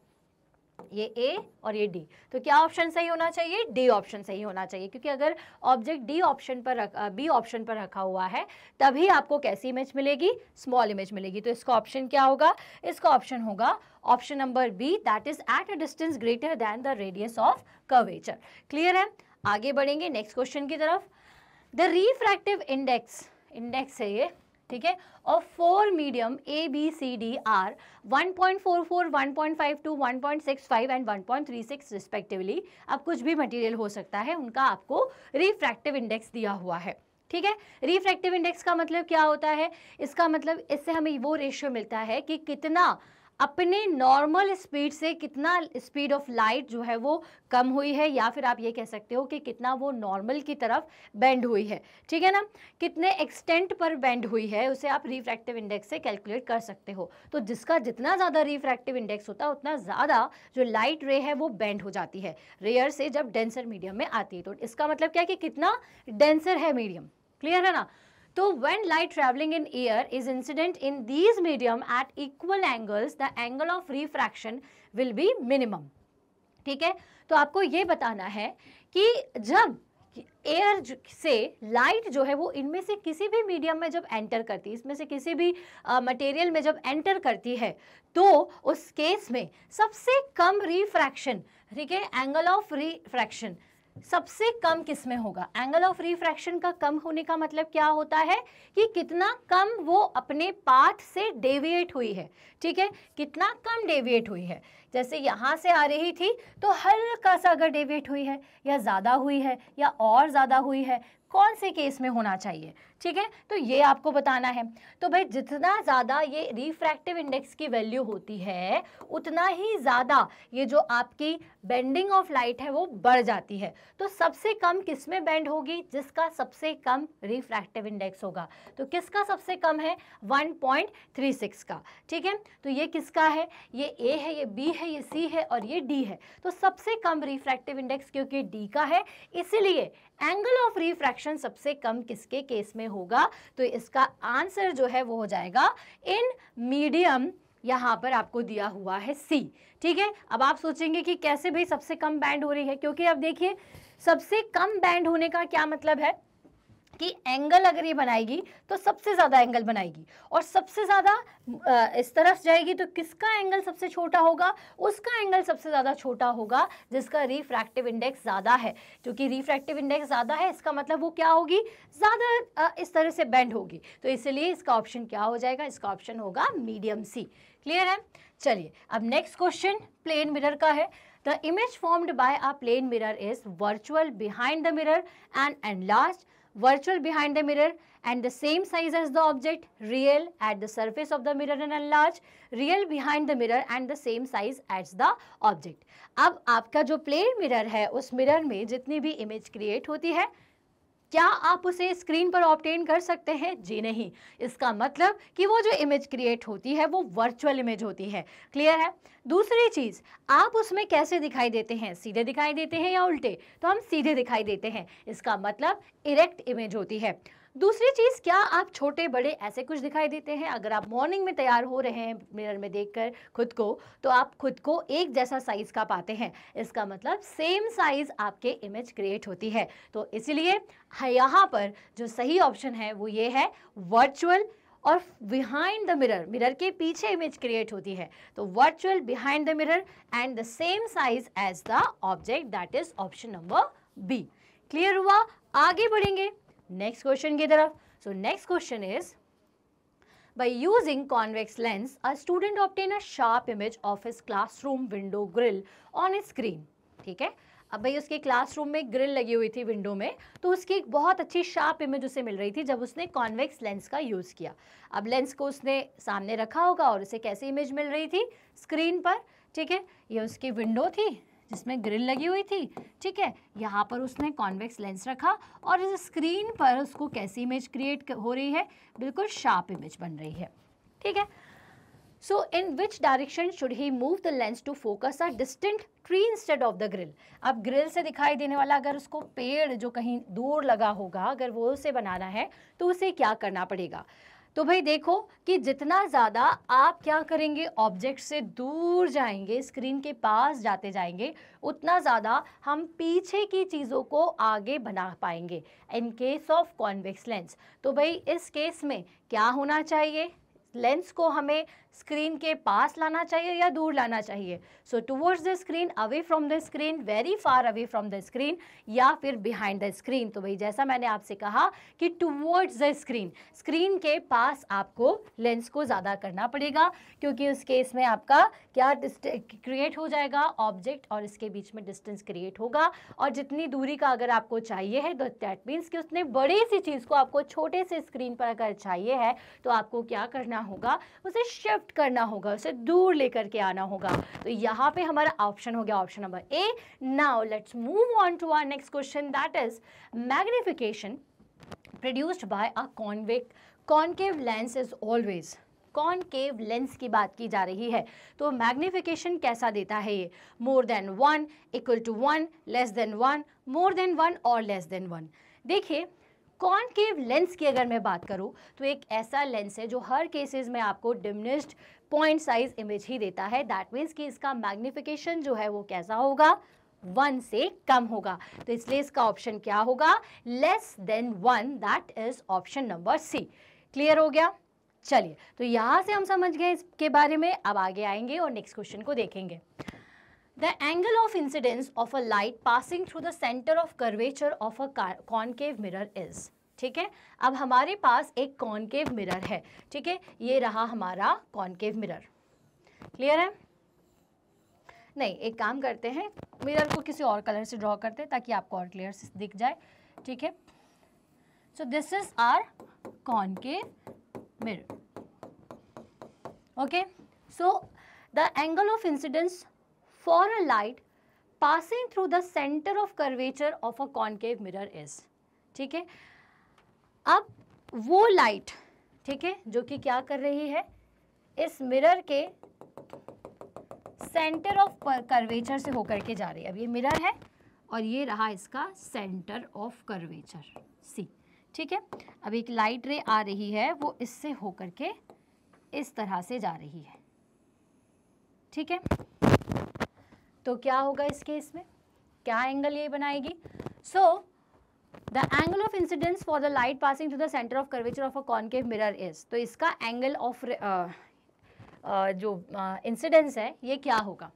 ये ए और ये डी तो क्या ऑप्शन सही होना चाहिए? डी ऑप्शन सही होना चाहिए, क्योंकि अगर ऑब्जेक्ट डी ऑप्शन पर बी ऑप्शन पर रखा हुआ है, तभी आपको कैसी इमेज मिलेगी? स्मॉल इमेज मिलेगी। तो इसका ऑप्शन क्या होगा? इसका ऑप्शन होगा option number B that is at a distance greater than the radius of curvature clear है? आगे बढ़ेंगे नेक्स्ट क्वेश्चन की तरफ़. द रिफ्रैक्टिव इंडेक्स इंडेक्स है ये ठीक है? और four medium A B C D are 1.44, 1.52, 1.65 and 1.36 respectively अब कुछ भी मटेरियल हो सकता है उनका आपको रिफ्रैक्टिव इंडेक्स दिया हुआ है। ठीक है? रिफ्रैक्टिव इंडेक्स का मतलब क्या होता है? इसका मतलब इससे हमें वो रेशियो मिलता है कि कितना अपने नॉर्मल स्पीड से कितना स्पीड ऑफ़ लाइट जो है वो कम हुई है, या फिर आप ये कह सकते हो कि कितना वो नॉर्मल की तरफ़ बेंड हुई है। ठीक है ना? कितने एक्सटेंट पर बेंड हुई है, उसे आप रिफ्रैक्टिव इंडेक्स से कैलकुलेट कर सकते हो। तो जिसका जितना ज़्यादा रिफ्रैक्टिव इंडेक्स होता है उतना ज़्यादा जो लाइट रे है वो बेंड हो जाती है रेयर से जब डेंसर मीडियम में आती है। तो इसका मतलब क्या है कि कितना डेंसर है मीडियम क्लियर है ना? So when light traveling in air is incident in these medium at equal angles, the angle of refraction will be minimum. ठीक है तो आपको ये बताना है कि जब एयर से लाइट जो है वो इनमें से किसी भी मीडियम में जब एंटर करती है इसमें से किसी भी मटेरियल में जब एंटर करती है तो उस केस में सबसे कम रिफ्रैक्शन ठीक है एंगल ऑफ़ रिफ्रैक्शन सबसे कम किसमें होगा? एंगल ऑफ़ रिफ्रैक्शन का कम होने का मतलब क्या होता है? कि कितना कम वो अपने पाथ से डेविएट हुई है, ठीक है? कितना कम डेविएट हुई है? जैसे यहाँ से आ रही थी तो हल्का सा अगर डेविएट हुई है, या ज़्यादा हुई है, या और ज़्यादा हुई है, कौन से केस में होना चाहिए? ठीक है? तो ये आपको बताना है। तो भाई, जितना ज़्यादा ये रिफ्रैक्टिव इंडेक्स की वैल्यू होती है, उतना ही ज़्यादा ये जो आपकी बेंडिंग ऑफ़ लाइट है, वो बढ़ जाती है। तो सबसे कम किसमें बेंड होगी? जिसका सबसे कम रिफ्रैक्टिव इंडेक्स होगा। तो किसका सबसे कम है? 1.36 का। ठीक है? तो ये किसका है? ये ए है, ये बी है, ये सी है और ये डी है। तो सबसे कम रिफ्रैक्टिव इंडेक्स क्योंकि डी का है, इसीलिए एंगल ऑफ़ रिफ्रैक्शन सबसे कम किसके केस में होगा तो इसका आंसर जो है वो हो जाएगा इन मीडियम, यहाँ पर आपको दिया हुआ है सी ठीक है? अब आप सोचेंगे कि कैसे भाई सबसे कम बैंड हो रही है, क्योंकि अब देखिए, सबसे कम बैंड होने का क्या मतलब है? कि एंगल अगर ये बनाएगी तो सबसे ज़्यादा एंगल बनाएगी। और सबसे ज़्यादा इस तरफ़ जाएगी तो किसका एंगल सबसे छोटा होगा? उसका एंगल सबसे ज़्यादा छोटा होगा, जिसका रिफ्रैक्टिव इंडेक्स ज़्यादा है। क्योंकि रिफ्रैक्टिव इंडेक्स ज़्यादा है, इसका मतलब वो क्या होगी? ज़्यादा इस तरह से बेंड होगी। तो इसलिए इसका ऑप्शन क्या हो जाएगा? इसका ऑप्शन होगा मीडियम सी क्लियर है? चलिए, अब नेक्स्ट क्वेश्चन प्लेन मिरर का है। The image formed by a plane mirror is virtual behind the mirror and and last virtual behind the mirror and the same size as the object, real at the surface of the mirror and enlarged, real behind the mirror and the same size as the object. अब आपका जो plane mirror है उस mirror में जितनी भी image create होती है क्या आप उसे स्क्रीन पर ऑप्टेन कर सकते हैं? जी नहीं। इसका मतलब कि वो जो इमेज क्रिएट होती है, वो वर्चुअल इमेज होती है। क्लियर है? दूसरी चीज़, आप उसमें कैसे दिखाई देते हैं? सीधे दिखाई देते हैं या उल्टे? तो हम सीधे दिखाई देते हैं। इसका मतलब इरेक्ट इमेज होती है। दूसरी चीज़, क्या आप छोटे, बड़े ऐसे कुछ दिखाई देते हैं? अगर आप मॉर्निंग में तैयार हो रहे हैं मिरर में देखकर खुद को तो आप खुद को एक जैसा साइज़ का पाते हैं। इसका मतलब सेम साइज़ आपके इमेज क्रिएट होती है। तो इसलिए यहाँ पर जो सही ऑप्शन है, वो ये है वर्चुअल और बिहाइंड द मिरर मिरर के पीछे इमेज क्रिएट होती है। तो virtual behind the mirror and the same size as the object that is option number B clear हुआ? आगे बढ़ेंगे। नेक्स्ट क्वेश्चन की तरफ़. So next question is by using convex lens, a student obtain a sharp image of his classroom window grill on his screen. ठीक है? अब भाई उसके क्लासरूम में ग्रिल लगी हुई थी विंडो में तो उसकी एक बहुत अच्छी शार्प इमेज उसे मिल रही थी जब उसने कॉन्वेक्स लेंस का यूज़ किया। अब लेंस को उसने सामने रखा होगा और उसे कैसी इमेज मिल रही थी? स्क्रीन पर. ठीक है? ये उसकी विंडो थी. जिसमें ग्रिल लगी हुई थी। ठीक है? यहाँ पर उसने कॉन्वेक्स लेंस रखा और इस स्क्रीन पर उसको कैसी इमेज क्रिएट हो रही है? बिल्कुल शार्प इमेज बन रही है। ठीक है? So in which direction should he move the lens to focus a distant tree instead of the grill अब ग्रिल से दिखाई देने वाला अगर उसको पेड़ जो कहीं दूर लगा होगा, अगर वो उसे बनाना है तो उसे क्या करना पड़ेगा? तो भाई देखो कि जितना ज़्यादा आप क्या करेंगे ऑब्जेक्ट से दूर जाएँगे स्क्रीन के पास जाते जाएँगे, उतना ज़्यादा हम पीछे की चीज़ों को आगे बना पाएँगे in case of convex lens तो भाई इस केस में क्या होना चाहिए? लेंस को हमें स्क्रीन के पास लाना चाहिए या दूर लाना चाहिए? So towards the screen away from the screen very far away from the screen या फिर बिहाइंड द स्क्रीन तो भाई, जैसा मैंने आपसे कहा कि टूवर्ड्स द स्क्रीन स्क्रीन के पास आपको लेंस को ज़्यादा करना पड़ेगा, क्योंकि उस केस में आपका क्या क्रिएट हो जाएगा ऑब्जेक्ट और इसके बीच में डिस्टेंस क्रिएट होगा। और जितनी दूरी का अगर आपको चाहिए है तो दैट मीन्स कि उसने बड़ी सी चीज़ को आपको छोटे से स्क्रीन पर अगर चाहिए है तो आपको क्या करना होगा, उसे शिफ्ट शिफ्ट करना होगा, उसे दूर लेकर के आना होगा। तो यहाँ पे हमारा ऑप्शन हो गया option number A now let's move on to our next question that is magnification produced by a convex concave lens is always concave lens की बात की जा रही है। तो मैग्निफिकेशन कैसा देता है ये? More than one equal to one less than one more than one और लेस देन वन देखिए कॉनकेव लेंस की अगर मैं बात करूँ तो एक ऐसा लेंस है जो हर केसेस में आपको डिमिनिस्ड पॉइंट साइज़ इमेज ही देता है। दैट मीन्स कि इसका मैग्निफिकेशन जो है वो कैसा होगा? वन से कम होगा। तो इसलिए इसका ऑप्शन क्या होगा? Less than one that is option number C clear हो गया? चलिए तो यहाँ से हम समझ गए इसके बारे में। अब आगे आएँगे और नेक्स्ट क्वेश्चन को देखेंगे। The angle of incidence of a light passing through the center of curvature of a concave mirror is. ठीक है? अब हमारे पास एक कॉनकेव मिरर है, ठीक है? ये रहा हमारा कॉनकेव मिरर क्लियर है? नहीं, एक काम करते हैं मिरर को किसी और कलर से ड्रॉ करते हैं ताकि आपको और क्लियर से दिख जाए, ठीक है? So this is our concave mirror okay so the angle of incidence for a light, passing through the center of curvature of a concave mirror is. ठीक है? अब वो लाइट ठीक है, जो कि क्या कर रही है? इस मिरर के सेंटर ऑफ़ कर्वेचर से होकर के जा रही है। अब ये मिरर है और ये रहा इसका सेंटर ऑफ़ कर्वेचर सी ठीक है? अब एक लाइट रे आ रही है, वो इससे होकर के इस तरह से जा रही है। ठीक है? तो क्या होगा इस केस में? क्या एंगल ये बनाएगी? So the angle of incidence for the light passing to the centre of curvature of a concave mirror is तो इसका एंगल ऑफ़ जो इंसिडेंस है, ये क्या होगा?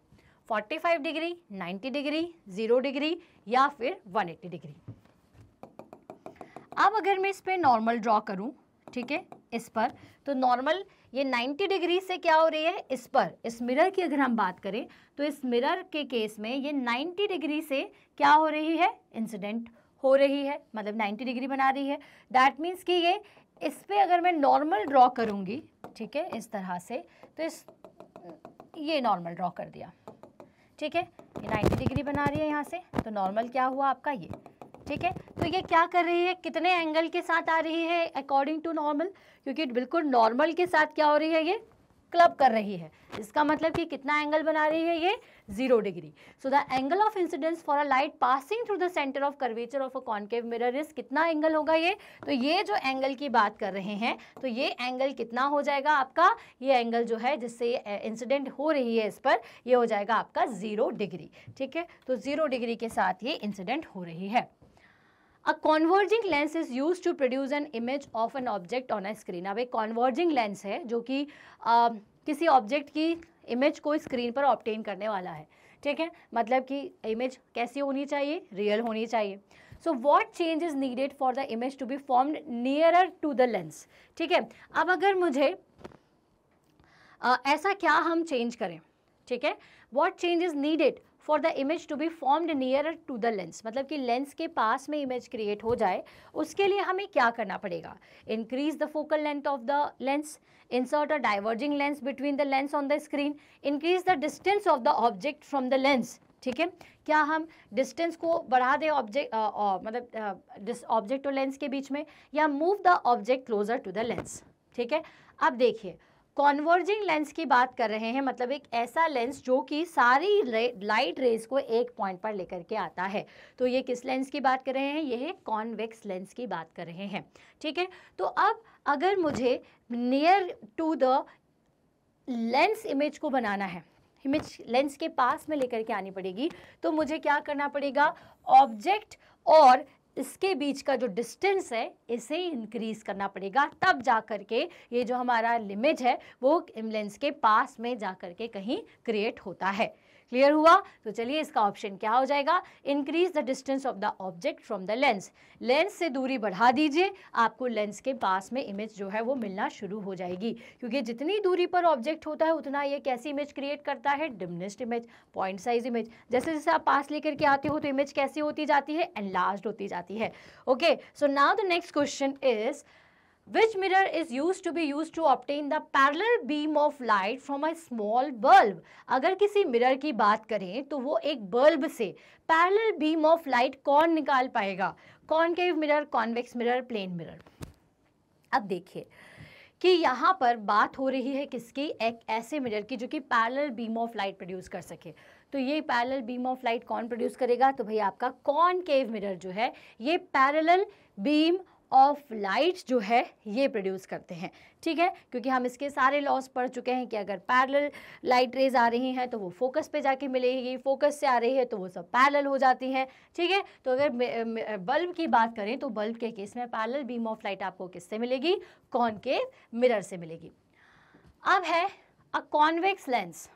45 डिग्री 90 डिग्री 0 डिग्री या फिर 180 डिग्री अब अगर मैं इस पर नॉर्मल ड्रॉ करूँ, ठीक है? इस पर। तो नॉर्मल ये 90 डिग्री से क्या हो रही है? इस पर। इस मिरर की अगर हम बात करें तो इस मिरर के केस में ये 90 डिग्री से क्या हो रही है? इंसिडेंट हो रही है। मतलब 90 डिग्री बना रही है। दैट मीन्स कि ये इस पर अगर मैं नॉर्मल ड्रॉ करूँगी, ठीक है, इस तरह से तो इस, ये नॉर्मल ड्रॉ कर दिया। ठीक है? ये 90 डिग्री बना रही है यहाँ से। तो नॉर्मल क्या हुआ आपका? ये ठीक है? तो ये क्या कर रही है? कितने एंगल के साथ आ रही है अकॉर्डिंग टू नॉर्मल क्योंकि बिल्कुल नॉर्मल के साथ क्या हो रही है ये? क्लब कर रही है। इसका मतलब कि कितना एंगल बना रही है ये? Zero degree so the angle of incidence for a light passing through the centre of curvature of a concave mirror is कितना एंगल होगा ये? तो ये जो एंगल की बात कर रहे हैं तो ये एंगल कितना हो जाएगा आपका? ये एंगल जो है, जिससे इंसिडेंट हो रही है इस पर, ये हो जाएगा आपका ज़ीरो डिग्री ठीक है? तो ज़ीरो डिग्री के साथ ये इंसिडेंट हो रही है। A converging lens is use to produce an image of an object on a screen अब एक कॉन्वर्जिंग लेंस है जो कि किसी ऑब्जेक्ट की इमेज को स्क्रीन पर ऑप्टेन करने वाला है। ठीक है? मतलब कि इमेज कैसी होनी चाहिए? रियल होनी चाहिए। So what change is needed for the image to be formed nearer to the lens ठीक है? अब अगर मुझे आ, ऐसा क्या हम चेंज करें? ठीक है? What change is needed for the image to be formed near to the lens मतलब कि लेंस के पास में इमेज क्रिएट हो जाए, उसके लिए हमें क्या करना पड़ेगा? Increase the focal length of the lens insert a diverging lens between the lens on the screen increase the distance of the object from the lens ठीक है? क्या हम डिस्टेंस को बढ़ा दें ऑब्जेक्ट मतलब ऑब्जेक्ट और लेंस के बीच में, या move the object closer to the lens ठीक है? अब देखिए कॉन्वर्जिंग लेंस की बात कर रहे हैं मतलब एक ऐसा लेंस जो कि सारी लाइट रेज को एक पॉइंट पर लेकर के आता है। तो ये किस लेंस की बात कर रहे हैं? ये कॉन्वेक्स लेंस की बात कर रहे हैं, ठीक है? तो अब अगर मुझे near to the lens image को बनाना है, इमेज लेंस के पास में लेकर के आनी पड़ेगी तो मुझे क्या करना पड़ेगा? ऑब्जेक्ट और इसके बीच का जो डिस्टेंस है, इसे इंक्रीज करना पड़ेगा। तब जा कर के ये जो हमारा लिमिट है, वो इमलेंस के पास में जा कर के कहीं क्रिएट होता है। क्लियर हुआ? तो चलिए इसका ऑप्शन क्या हो जाएगा? Increase the distance of the object from the lens lens से दूरी बढ़ा दीजिए। आपको लेंस के पास में इमेज जो है वो मिलना शुरू हो जाएगी। क्योंकि जितनी दूरी पर ऑब्जेक्ट होता है, उतना ये कैसी इमेज क्रिएट करता है? Diminished image point size image जैसे जैसे आप पास लेकर के आते हो तो इमेज कैसी होती जाती है? एनलार्ज होती जाती है। Okay so now the next question is which mirror is used to be used to obtain the parallel beam of light from a small bulb? अगर किसी मिरर की बात करें तो वो एक बल्ब से पैरेलल बीम ऑफ़ लाइट कौन निकाल पाएगा? Concave mirror convex mirror plane mirror अब देखिए कि यहाँ पर बात हो रही है किसकी? एक ऐसे मिरर की जो कि parallel beam of light produce कर सके। तो ये पैरेलल बीम ऑफ़ लाइट कौन प्रोड्यूस करेगा? तो भाई आपका कॉनकेव मिरर जो है, ये पैरेलल बीम ऑफ़ लाइट जो है, ये प्रोड्यूस करते हैं। ठीक है? क्योंकि हम इसके सारे लॉस पढ़ चुके हैं कि अगर पैरेलल लाइट रेज आ रही हैं तो वो फोकस पे जाके मिलेगी फोकस से आ रही है तो वो सब पैरेलल हो जाती हैं। ठीक है? तो अगर बल्ब की बात करें तो बल्ब के केस में पैरेलल बीम ऑफ़ लाइट आपको किससे मिलेगी? कौन के मिरर से मिलेगी। अब है अ कॉन्वेक्स लेंस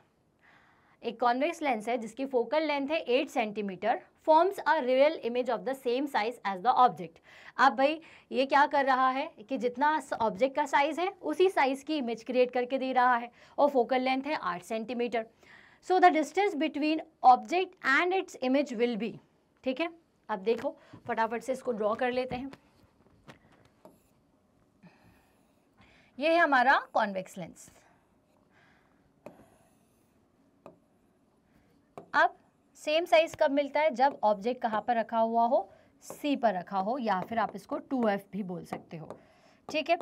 एक कॉन्वेक्स लेंस है, जिसकी फोकल लेंथ है eight centimetre forms a real image of the same size as the object अब भाई, ये क्या कर रहा है कि जितना ऑब्जेक्ट का साइज़ है, उसी साइज़ की इमेज क्रिएट करके दे रहा है। और फोकल लेंथ है आठ centimetre so the distance between object and its image will be ठीक है? अब देखो, फटाफट से इसको ड्रॉ कर लेते हैं। ये है हमारा कॉन्वेक्स लेंस अब सेम साइज़ कब मिलता है? जब ऑब्जेक्ट कहाँ पर रखा हुआ हो? सी पर रखा हो, या फिर आप इसको टू एफ़ भी बोल सकते हो। ठीक है?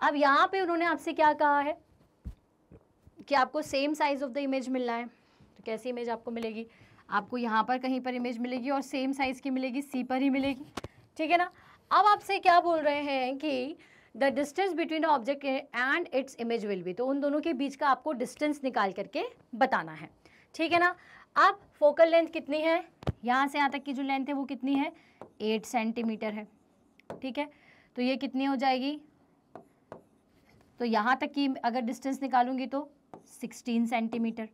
अब यहाँ पे उन्होंने आपसे क्या कहा है? कि आपको same size of the image मिलना है। तो कैसी इमेज आपको मिलेगी? आपको यहाँ पर कहीं पर इमेज मिलेगी और सेम साइज़ की मिलेगी सी पर ही मिलेगी। ठीक है ना? अब आपसे क्या बोल रहे हैं कि the distance between object and its image will be तो उन दोनों के बीच का आपको डिस्टेंस निकाल करके बताना है। ठीक है ना? अब फोकल लेंथ कितनी है? यहाँ से यहाँ तक की जो लेंथ है वो कितनी है? एट सेंटीमीटर है। ठीक है? तो ये कितनी हो जाएगी? तो यहाँ तक की अगर डिस्टेंस निकालूँगी तो सिक्सटीन सेंटीमीटर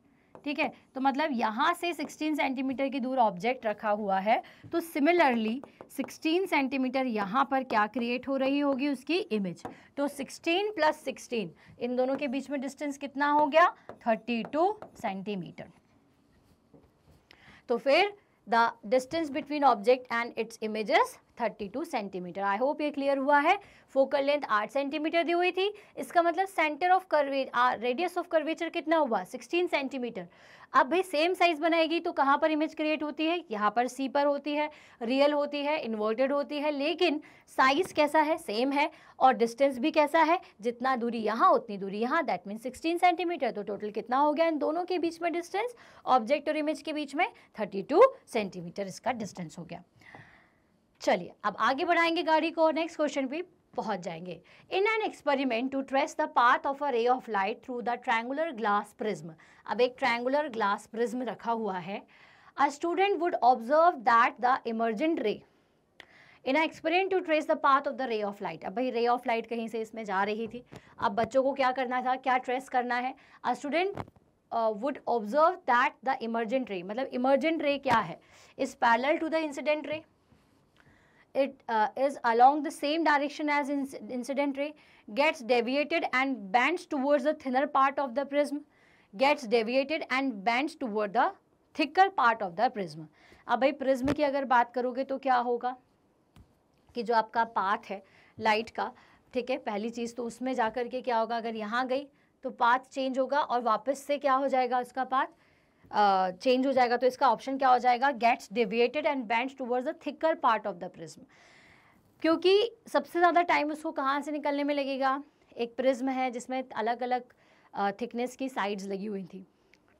ठीक है? तो मतलब यहाँ से 16 सेंटीमीटर की दूर ऑब्जेक्ट रखा हुआ है। तो सिमिलरली 16 सेंटीमीटर यहाँ पर क्या क्रिएट हो रही होगी उसकी इमेज तो 16 प्लस 16 इन दोनों के बीच में डिस्टेंस कितना हो गया? 32 सेंटीमीटर तो फिर the distance between object and its images 32 centimetre. I hope ये क्लियर हुआ है। फोकल लेंथ 8 सेंटीमीटर दी हुई थी। इसका मतलब centre of curve radius of curvature कितना हुआ? 16 सेंटीमीटर। अब भाई सेम साइज़ बनाएगी तो कहाँ पर इमेज क्रिएट होती है? यहाँ पर सी पर होती है। रियल होती है इन्वर्टेड होती है। लेकिन साइज़ कैसा है? सेम है। और डिस्टेंस भी कैसा है? जितना दूरी यहाँ, उतनी दूरी यहाँ। That mean 16 centimetre. तो टोटल कितना हो गया? इन दोनों के बीच में डिस्टेंस ऑब्जेक्ट और इमेज के बीच में 32 सेंटीमीटर इसका डिस्टेंस हो गया। चलिए, अब आगे बढ़ाएँगे गाड़ी को नेक्स्ट क्वेश्चन पे पहुँच जाएँगे। In an experiment to trace the path of a ray of light through the triangular glass prism अब एक ट्रायंगुलर ग्लास प्रिज्म रखा हुआ है। A student would observe that the emergent ray in a experiment to trace the path of the ray of light अब भाई रे of light कहीं से इसमें जा रही थी। अब बच्चों को क्या करना था, क्या ट्रेस करना है? A student would observe that the emergent ray मतलब इमर्जेंट रे क्या है? Is parallel to the incident ray it uh, is along the same direction as in incident ray gets deviated and bends towards the thinner part of the prism gets deviated and bends toward the thicker part of the prism अब भाई prism की अगर बात करोगे तो क्या होगा कि जो आपका पाथ है लाइट का ठीक है पहली चीज़ तो उसमें जा कर के क्या होगा अगर यहाँ गई तो पाथ चेंज होगा और वापस से क्या हो जाएगा उसका पाथ चेंज हो जाएगा तो इसका ऑप्शन क्या हो जाएगा? Gets deviated and bend towards the thicker part of the prism क्योंकि सबसे ज़्यादा टाइम उसको कहाँ से निकलने में लगेगा? एक प्रिज्म है जिसमें अलग अलग थिकनेस की साइड्स लगी हुई थी।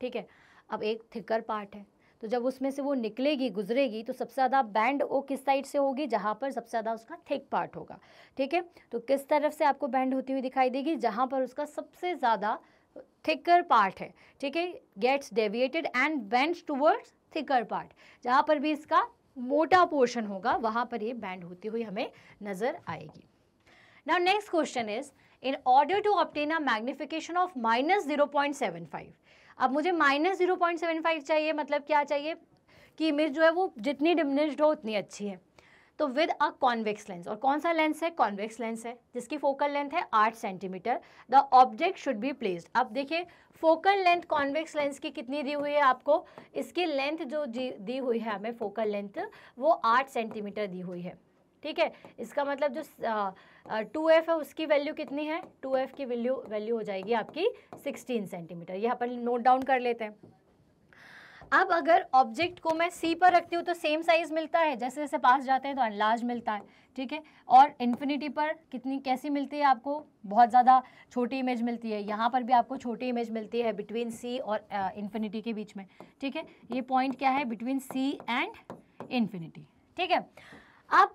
ठीक है? अब एक थिकर पार्ट है। तो जब उसमें से वो निकलेगी, गुजरेगी तो सबसे ज़्यादा बैंड वो किस साइड से होगी? जहाँ पर सबसे ज़्यादा उसका थिक पार्ट होगा। ठीक है? तो किस तरफ़ से आपको बैंड होती हुई दिखाई देगी? जहाँ पर उसका सबसे ज़्यादा थिकर पार्ट है, ठीक है? Gets deviated and bends towards thicker part जहाँ पर भी इसका मोटा पोर्शन होगा, वहाँ पर ये बैंड होती हुई हमें नज़र आएगी। Now next question is in order to obtain a magnification of minus zero point seven five अब मुझे minus zero point seven five चाहिए मतलब क्या चाहिए? कि इमेज जो है वो जितनी डिमिनिश्ड हो, उतनी अच्छी है। तो विद अ कॉन्वेक्स लेंस और कौन सा लेंस है? कॉन्वेक्स लेंस है, जिसकी फोकल लेंथ है आठ centimetre the object should be placed अब देखिए फोकल लेंथ कॉन्वेक्स लेंस की कितनी दी हुई है आपको? इसकी लेंथ जो दी हुई है हमें फोकल लेंथ वो आठ सेंटीमीटर दी हुई है। ठीक है? इसका मतलब जो टू एफ़ है, उसकी वैल्यू कितनी है? टू एफ़ की वैल्यू वैल्यू हो जाएगी आपकी सिक्सटीन सेंटीमीटर यहाँ पर नोट डाउन कर लेते हैं। अब अगर ऑब्जेक्ट को मैं सी पर रखती हूँ तो सेम साइज़ मिलता है। जैसे जैसे पास जाते हैं तो अनलार्ज मिलता है, ठीक है? और इन्फिनिटी पर कितनी, कैसी मिलती है आपको? बहुत ज़्यादा छोटी इमेज मिलती है। यहाँ पर भी आपको छोटी इमेज मिलती है बिटवीन सी और इन्फिनिटी के बीच में, ठीक है? ये पॉइंट क्या है? बिटवीन सी एंड इन्फिनिटी ठीक है? अब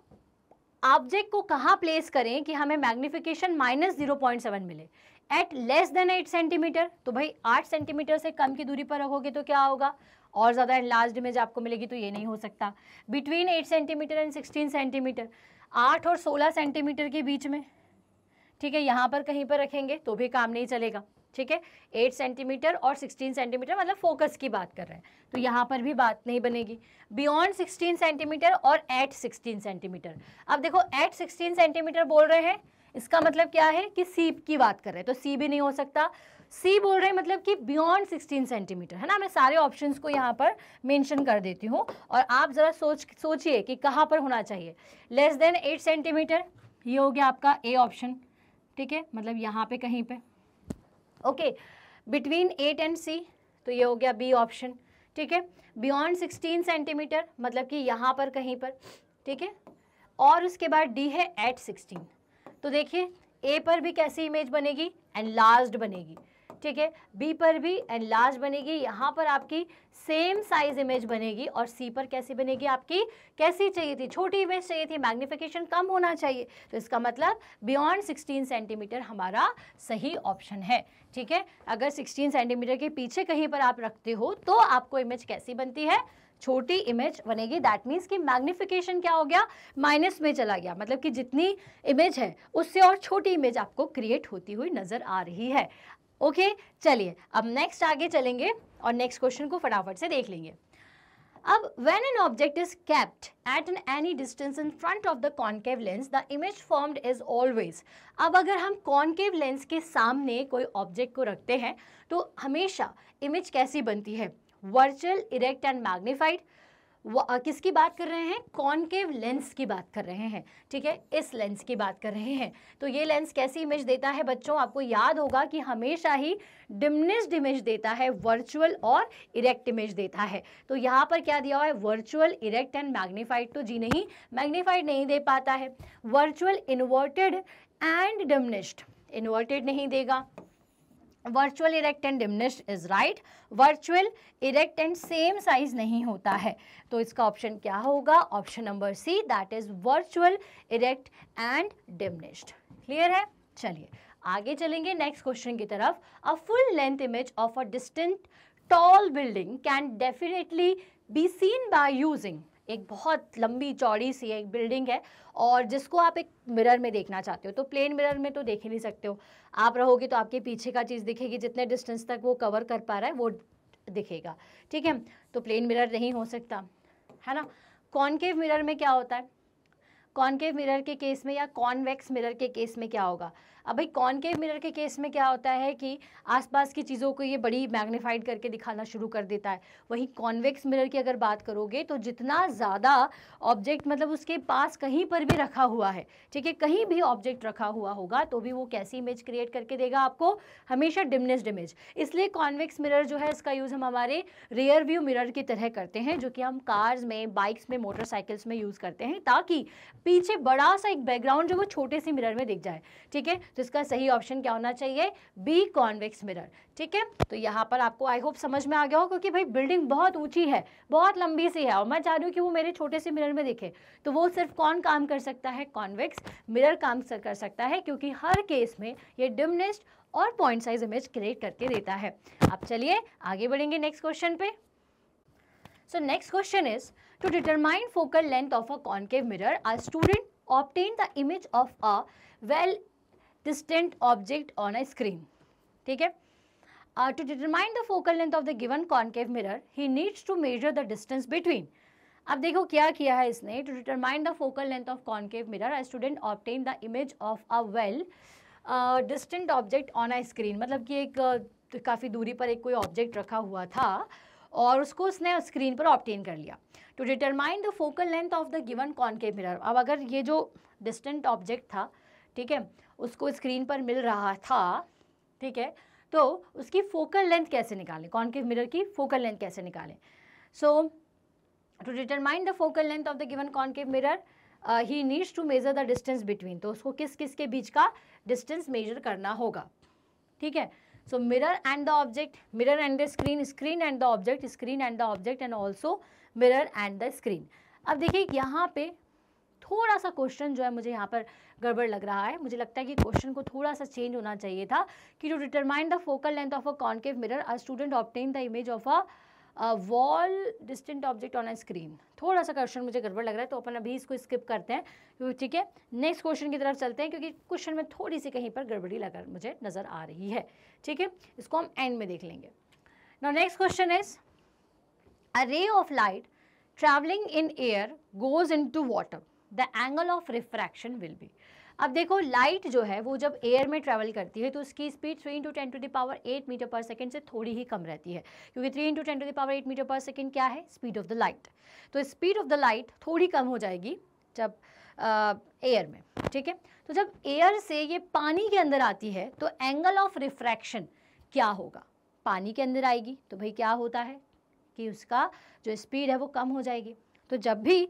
ऑब्जेक्ट को कहाँ प्लेस करें कि हमें magnification minus zero point seven मिले? At less than eight centimetre तो भाई आठ सेंटीमीटर से कम की दूरी पर रखोगे तो क्या होगा? और ज़्यादा लार्ज इमेज आपको मिलेगी तो ये नहीं हो सकता। Between eight centimetre and sixteen centimetre आठ और सोलह सेंटीमीटर के बीच में, ठीक है, यहाँ पर कहीं पर रखेंगे तो भी काम नहीं चलेगा, ठीक है? एट सेंटीमीटर और सिक्सटीन सेंटीमीटर मतलब फोकस की बात कर रहे हैं तो यहाँ पर भी बात नहीं बनेगी। बियॉन्ड सिक्सटीन सेंटीमीटर और एट सिक्सटीन सेंटीमीटर अब देखो एट सिक्सटीन सेंटीमीटर बोल रहे हैं इसका मतलब क्या है कि सी की बात कर रहे हैं। तो सी भी नहीं हो सकता। सी बोल रहे हैं मतलब कि बियॉन्ड 16 सेंटीमीटर है ना? मैं सारे ऑप्शंस को यहाँ पर मेंशन कर देती हूँ और आप ज़रा सोच, सोचिए कि कहाँ पर होना चाहिए। लेस देन 8 सेंटीमीटर ये हो गया आपका ए ऑप्शन ठीक है? मतलब यहाँ पे कहीं पे। Okay between eight and C तो ये हो गया बी ऑप्शन ठीक है? बियॉन्ड सिक्सटीन सेंटीमीटर मतलब कि यहाँ पर, कहीं पर, ठीक है? और उसके बाद डी है एट सिक्सटीन तो देखिए ए पर भी कैसी इमेज बनेगी? एंड लास्ट बनेगी। ठीक है? बी पर भी एंड लास्ट बनेगी। यहाँ पर आपकी सेम साइज़ इमेज बनेगी और सी पर कैसी बनेगी आपकी? कैसी चाहिए थी? छोटी इमेज चाहिए थी। मैग्निफिकेशन कम होना चाहिए। तो इसका मतलब बियॉन्ड 16 सेंटीमीटर हमारा सही ऑप्शन है। ठीक है? अगर 16 सेंटीमीटर के पीछे कहीं पर आप रखते हो तो आपको इमेज कैसी बनती है? छोटी इमेज बनेगी। दैट मीन्स कि मैग्निफिकेशन क्या हो गया? माइनस में चला गया। मतलब कि जितनी इमेज है उससे और छोटी इमेज आपको क्रिएट होती हुई नज़र आ रही है। ओके चलिए अब नेक्स्ट आगे चलेंगे और नेक्स्ट क्वेश्चन को फटाफट से देख लेंगे। अब when an object is kept at an any distance in front of the concave lens, the image formed is always. अब अगर हम कॉन्केव लेंस के सामने कोई ऑब्जेक्ट को रखते हैं तो हमेशा इमेज कैसी बनती है? Virtual erect and magnified. किसकी बात कर रहे हैं? कॉनकेव लेंस की बात कर रहे हैं, ठीक है? इस लेंस की बात कर रहे हैं। तो ये लेंस कैसी इमेज देता है बच्चों? आपको याद होगा कि हमेशा ही डिमनिस्ड इमेज देता है वर्चुअल और इरेक्ट इमेज देता है। तो यहाँ पर क्या दिया हुआ है? वर्चुअल इरेक्ट एंड मैग्नीफाइड तो जी नहीं मैग्नीफाइड नहीं दे पाता है। Virtual inverted and diminished inverted नहीं देगा। Virtual erect and diminished is right virtual erect and same size नहीं होता है। तो इसका ऑप्शन क्या होगा? Option number C that is virtual erect and diminished clear है? चलिए, आगे चलेंगे नेक्स्ट क्वेश्चन की तरफ़। A full length image of a distant tall building can definitely be seen by using एक बहुत लंबी चौड़ी सी एक बिल्डिंग है और जिसको आप एक मिरर में देखना चाहते हो तो प्लेन मिरर में तो देख ही नहीं सकते हो। आप रहोगे तो आपके पीछे का चीज़ दिखेगी, जितने डिस्टेंस तक वो कवर कर पा रहा है, वो दिखेगा। ठीक है? तो प्लेन मिरर नहीं हो सकता, है ना? कॉनकेव मिरर में क्या होता है? कॉनकेव मिरर के केस में या कॉन्वेक्स मिरर के केस में क्या होगा? अब भाई कॉनकेव मिरर के केस में क्या होता है कि आसपास की चीज़ों को ये बड़ी मैग्नीफाइड करके दिखाना शुरू कर देता है? वहीं कॉन्वेक्स मिरर की अगर बात करोगे तो जितना ज़्यादा ऑब्जेक्ट मतलब उसके पास कहीं पर भी रखा हुआ है, ठीक है, कहीं भी ऑब्जेक्ट रखा हुआ होगा तो भी वो कैसी इमेज क्रिएट करके देगा आपको? हमेशा डिमनेस्ड इमेज इसलिए कॉन्वेक्स मिरर जो है, इसका यूज़ हम हमारे रेयर व्यू मिरर की तरह करते हैं, जो कि हम कार्स में बाइक्स में मोटरसाइकिल्स में यूज़ करते हैं, ताकि पीछे बड़ा सा एक बैकग्राउंड जो वो छोटे से मिरर में दिख जाए, ठीक है? तो इसका सही ऑप्शन क्या होना चाहिए? बी कॉन्वेक्स मिरर ठीक है? तो यहाँ पर आपको आई होप समझ में आ गया हो क्योंकि भाई बिल्डिंग बहुत ऊँची है बहुत लंबी सी है। और मैं चाह रही हूँ कि वो मेरे छोटे से मिरर में दिखे। तो वो सिर्फ़ कौन काम कर सकता है? कॉन्वेक्स मिरर काम कर सकता है क्योंकि हर केस में ये डिमनेस्ट और पॉइंट साइज़ इमेज क्रिएट करके देता है। अब चलिए आगे बढ़ेंगे नेक्स्ट क्वेश्चन पे। So next question is to determine focal length of a concave mirror, a student obtained the image of a well distant object on a screen. ठीक है To determine the focal length of the given concave mirror, he needs to measure the distance between. अब देखो क्या किया है इसने to determine the focal length of concave mirror student obtain the image of a well distant object on a screen मतलब कि एक uh, काफ़ी दूरी पर एक कोई ऑब्जेक्ट रखा हुआ था और उसको उसने स्क्रीन पर ऑप्टेन कर लिया to determine the focal length of the given concave mirror अब अगर ये जो डिस्टेंट ऑब्जेक्ट था ठीक है उसको स्क्रीन पर मिल रहा था, ठीक है? तो उसकी फोकल लेंथ कैसे निकालें? कॉन्केव मिरर की फोकल लेंथ कैसे निकालें? So to determine the focal length of the given concave mirror he needs to measure the distance between तो उसको किस किस के बीच का डिस्टेंस मेजर करना होगा? ठीक है? So mirror and the object mirror and the screen screen and the object screen and the object and also mirror and the screen अब देखिए, यहाँ पे थोड़ा सा क्वेश्चन जो है मुझे यहाँ पर गड़बड़ लग रहा है। मुझे लगता है कि क्वेश्चन को थोड़ा सा चेंज होना चाहिए था कि to determine the focal length of a concave mirror a student obtain the image of a well distant object on a screen थोड़ा सा क्वेश्चन मुझे गड़बड़ लग रहा है तो अपन अभी इसको स्किप करते हैं। ठीक है नेक्स्ट क्वेश्चन की तरफ़ चलते हैं, क्योंकि क्वेश्चन में थोड़ी सी कहीं पर गड़बड़ी लगा, मुझे नज़र आ रही है। ठीक है, इसको हम एंड में देख लेंगे। Now next question is a ray of light travelling in air goes into water the angle of refraction will be अब देखो लाइट जो है, वो जब एयर में ट्रैवल करती है तो उसकी speed three into ten to the power eight metre per second से थोड़ी ही कम रहती है। क्योंकि three into ten to the power eight metre per second क्या है? स्पीड ऑफ़ द लाइट तो स्पीड ऑफ़ द लाइट थोड़ी कम हो जाएगी जब एयर में, ठीक है? तो जब एयर से ये पानी के अंदर आती है तो एंगल ऑफ़ रिफ्रैक्शन क्या होगा? पानी के अंदर आएगी तो भाई क्या होता है कि उसका जो स्पीड है, वो कम हो जाएगी। तो जब भी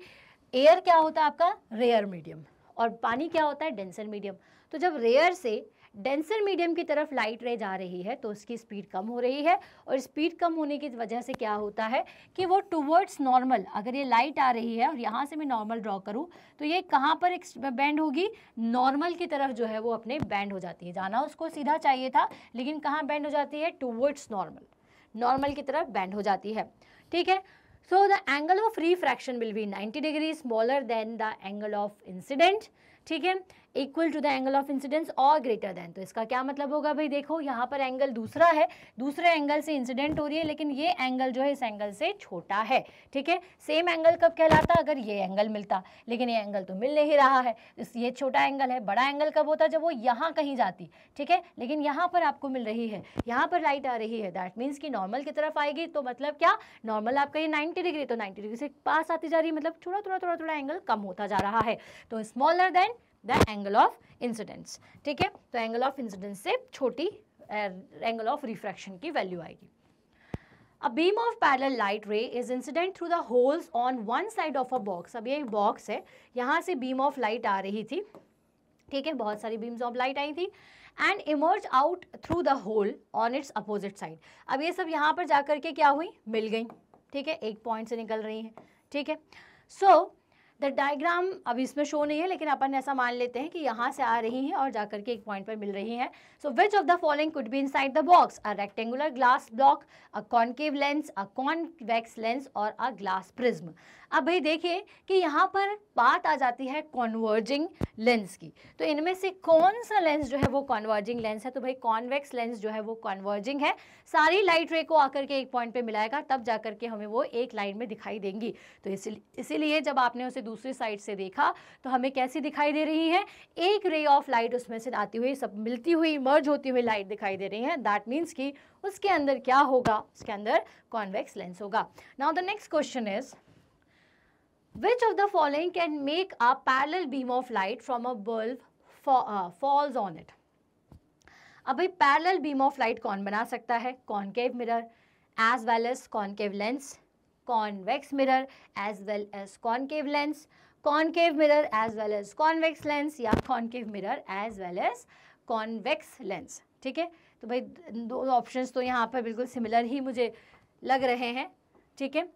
एयर क्या होता है आपका? रेयर मीडियम और पानी क्या होता है? डेंसर मीडियम तो जब रेयर से डेंसर मीडियम की तरफ़ लाइट रे जा रही है तो उसकी स्पीड कम हो रही है और स्पीड कम होने की वजह से क्या होता है कि वो टूवर्ड्स नॉर्मल अगर ये लाइट आ रही है और यहाँ से मैं नॉर्मल ड्रॉ करूँ तो ये कहाँ पर एक बैंड होगी? नॉर्मल की तरफ़ जो है वो अपने बैंड हो जाती है। जाना उसको सीधा चाहिए था, लेकिन कहाँ बैंड हो जाती है? टूवर्ड्स नॉर्मल नॉर्मल की तरफ़ बैंड हो जाती है। ठीक है? so the angle of refraction will be 90 degree smaller than the angle of incident ठीक है equal to the angle of incidence और ग्रेटर देन तो इसका क्या मतलब होगा भाई? देखो, यहाँ पर एंगल दूसरा है। दूसरे एंगल से इंसिडेंट हो रही है, लेकिन ये एंगल जो है, इस एंगल से छोटा है। ठीक है? सेम एंगल कब कहलाता? अगर ये एंगल मिलता। लेकिन ये एंगल तो मिल नहीं रहा है। इस, ये छोटा एंगल है। बड़ा एंगल कब होता? जब वो यहाँ कहीं जाती। ठीक है? लेकिन यहाँ पर आपको मिल रही है। यहाँ पर लाइट आ रही है। दैट मीन्स कि नॉर्मल की तरफ़ आएगी। तो मतलब क्या? नॉर्मल आपका ये नाइन्टी डिग्री तो नाइन्टी डिग्री से पास आती जा रही है। मतलब थोड़ा थोड़ा थोड़ा थोड़ा एंगल कम होता जा रहा है। तो smaller than the angle of incidence ठीक है? तो एंगल ऑफ़ इंसिडेंस से छोटी एंगल ऑफ़ रिफ्रैक्शन की वैल्यू आएगी। A beam of parallel light ray is incident through the holes on one side of a box. अब ये एक बॉक्स है। यहाँ से बीम ऑफ़ लाइट आ रही थी। ठीक है? बहुत सारी बीम्स ऑफ़ लाइट आई थी। And emerge out through the hole on its opposite side अब ये सब यहाँ पर जाकर के क्या हुई? मिल गई। ठीक है? एक पॉइंट से निकल रही हैं। ठीक है? सो so, द डायग्राम अब इसमें शो नहीं है, लेकिन अपन ऐसा मान लेते हैं कि यहाँ से आ रही हैं और जाकर के एक पॉइंट पर मिल रही हैं। So which of the following could be inside the box a rectangular glass block a concave lens a convex lens और अ ग्लास प्रिज्म अब भाई देखिए कि यहाँ पर बात आ जाती है कॉन्वर्जिंग लेंस की। तो इनमें से कौन सा लेंस जो है वो कॉन्वर्जिंग लेंस है? तो भाई कॉन्वेक्स लेंस जो है वो कॉन्वर्जिंग है। सारी लाइट रे को आकर के एक पॉइंट पे मिलाएगा, तब जाकर के हमें वो एक लाइन में दिखाई देंगी। तो इसीलिए जब आपने उसे दूसरी साइड से देखा तो हमें कैसी दिखाई दे रही है? एक रे ऑफ़ लाइट उसमें से आती हुई, सब मिलती हुई मर्ज होती हुई लाइट दिखाई दे रही है। दैट मीन्स कि उसके अंदर क्या होगा? उसके अंदर कॉन्वेक्स लेंस होगा। Now the next question is The following can make a parallel beam of light from a bulb for, uh, falls on it? अब भाई पैरेलल बीम ऑफ़ लाइट कौन बना सकता है? Concave mirror as well as concave lens convex mirror as well as concave lens concave mirror as well as convex lens या concave mirror as well as convex lens ठीक है? तो भाई दो ऑप्शंस तो यहाँ पर बिल्कुल सिमिलर ही मुझे लग रहे हैं ठीक है?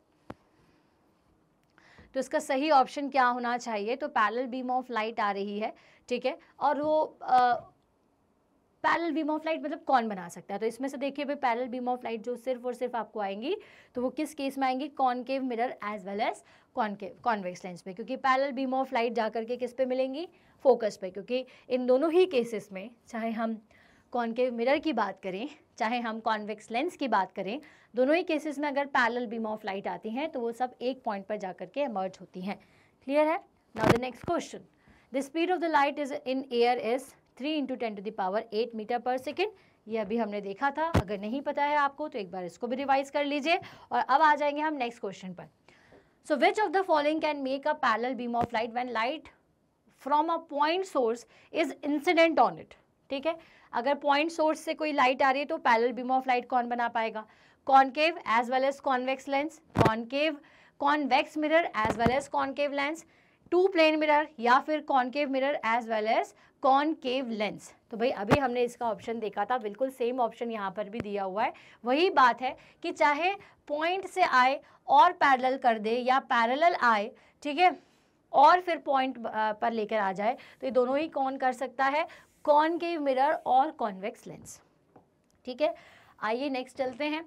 तो इसका सही ऑप्शन क्या होना चाहिए? तो पैरल बीम ऑफ़ लाइट आ रही है, ठीक है? और वो पैरल बीम ऑफ़ लाइट मतलब कौन बना सकता है? तो इसमें से देखिए भाई पैरल बीम ऑफ़ लाइट जो सिर्फ़ और सिर्फ़ आपको आएँगी तो वो किस केस में आएँगी? Concave mirror as well as concave convex lens में क्योंकि पैरल बीम ऑफ़ लाइट जा करके किस पे मिलेंगी? फोकस पे, क्योंकि इन दोनों ही केसेस में, चाहे हम कॉनकेव मिरर की बात करें चाहे हम कॉन्वेक्स लेंस की बात करें, दोनों ही केसेस में अगर पैरल बीम ऑफ़ लाइट आती हैं तो वो सब एक पॉइंट पर जाकर के एमर्ज होती हैं। क्लियर है? Now the next question the speed of the light is in air is three into ten to the power eight metre per second ये अभी हमने देखा था। अगर नहीं पता है आपको तो एक बार इसको भी रिवाइज कर लीजिए। और अब आ जाएँगे हम नेक्स्ट क्वेश्चन पर। So which of the following can make a parallel beam of light when light from a point source is incident on it ठीक है? अगर पॉइंट सोर्स से कोई लाइट आ रही है तो पैरल बीम ऑफ़ लाइट कौन बना पाएगा? Concave as well as convex lens concave convex mirror as well as concave lens two plane mirror या फिर concave mirror as well as concave lens तो भाई, अभी हमने इसका ऑप्शन देखा था, बिल्कुल सेम ऑप्शन यहाँ पर भी दिया हुआ है। वही बात है कि चाहे पॉइंट से आए और पैरेलल कर दे या पैरेलल आए, ठीक है, और फिर पॉइंट पर लेकर आ जाए तो ये दोनों ही कौन कर सकता है? कॉनकेव मिरर और कॉन्वेक्स लेंस ठीक है आइए नेक्स्ट चलते हैं।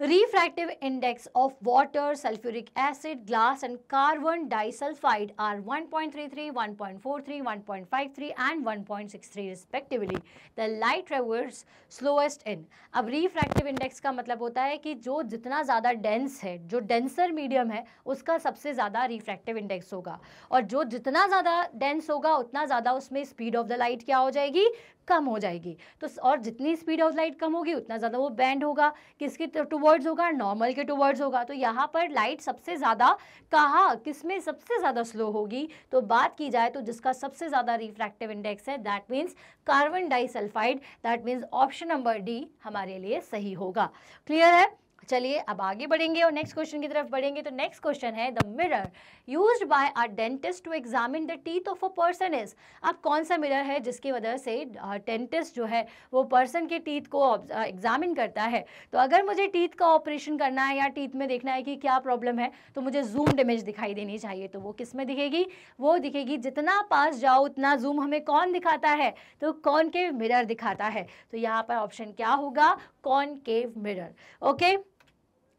Refractive index of water, sulfuric acid, glass and carbon disulfide are 1.33, 1.43, 1.53 and 1.63 respectively. The light travels slowest in. अब refractive index का मतलब होता है कि जो जितना ज़्यादा dense है जो denser medium है उसका सबसे ज़्यादा refractive index होगा और जो जितना ज़्यादा dense होगा उतना ज़्यादा उसमें speed of the light क्या हो जाएगी कम हो जाएगी। तो और जितनी स्पीड ऑफ़ लाइट कम होगी, उतना ज़्यादा वो बैंड होगा, किसके टूवर्ड्स होगा नॉर्मल के टूवर्ड्स होगा। तो यहाँ पर लाइट सबसे ज़्यादा कहाँ किसमें सबसे ज़्यादा स्लो होगी? तो बात की जाए तो जिसका सबसे ज़्यादा रिफ्रैक्टिव इंडेक्स है that means carbon disulphide that means option number D हमारे लिए सही होगा। क्लियर है? चलिए अब आगे बढ़ेंगे और नेक्स्ट क्वेश्चन की तरफ़ बढ़ेंगे। तो नेक्स्ट क्वेश्चन है the mirror use by a dentist to examine the teeth of a person is अब कौन सा मिरर है जिसकी वजह से डेंटिस्ट जो है, वो पर्सन के टीथ को एग्जामिन करता है? तो अगर मुझे टीथ का ऑपरेशन करना है या टीथ में देखना है कि क्या प्रॉब्लम है तो मुझे जूम इमेज दिखाई देनी चाहिए। तो वो किसमें दिखेगी? वो दिखेगी, जितना पास जाओ, उतना जूम हमें कौन दिखाता है? तो कौन के मिरर दिखाता है? तो यहाँ पर ऑप्शन क्या होगा? कौन concave okay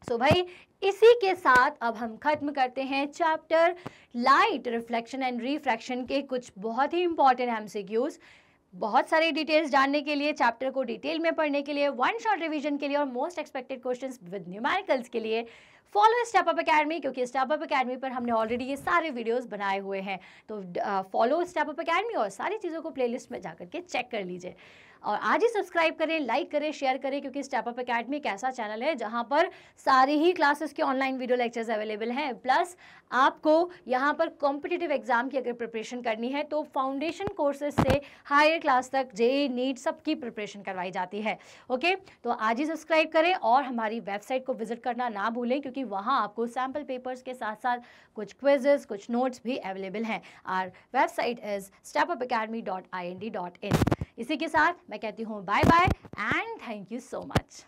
okay so भाई, इसी के साथ अब हम खत्म करते हैं chapter light reflection and refraction के कुछ बहुत ही इंपॉर्टेंट एमसीक्यूज बहुत सारे डिटेल्स जानने के लिए चैप्टर को डिटेल में पढ़ने के लिए वन शॉट रिवीजन के लिए और most expected questions with numericals के लिए। फॉलो स्टेप अप अकेडमी क्योंकि स्टेप अप अकेडमी पर हमने ऑलरेडी ये सारे वीडियोस बनाए हुए हैं। तो फॉलो स्टेप अप अकेडमी और सारी चीज़ों को प्लेलिस्ट में जाकर के चेक कर लीजिए। और आज ही सब्सक्राइब करें लाइक करें शेयर करें, क्योंकि स्टेप अप अकेडमी एक ऐसा चैनल है जहाँ पर सारी ही क्लासेस के ऑनलाइन वीडियो लेक्चर्स अवेलेबल हैं। प्लस आपको यहाँ पर कॉम्पिटिटिव एग्ज़ाम की अगर प्रिपरेशन करनी है तो फाउंडेशन कोर्सेज से हायर क्लास तक जे नीट सबकी प्रिपरेशन करवाई जाती है। ओके तो आज ही सब्सक्राइब करें और हमारी वेबसाइट को विज़िट करना ना भूलें, क्योंकि वहाँ आपको सैंपल पेपर्स के साथ साथ कुछ क्विजेज कुछ नोट्स भी अवेलेबल हैं। Our website is Step Up Academy dot I N D dot in इसी के साथ मैं कहती हूँ bye bye and thank you so much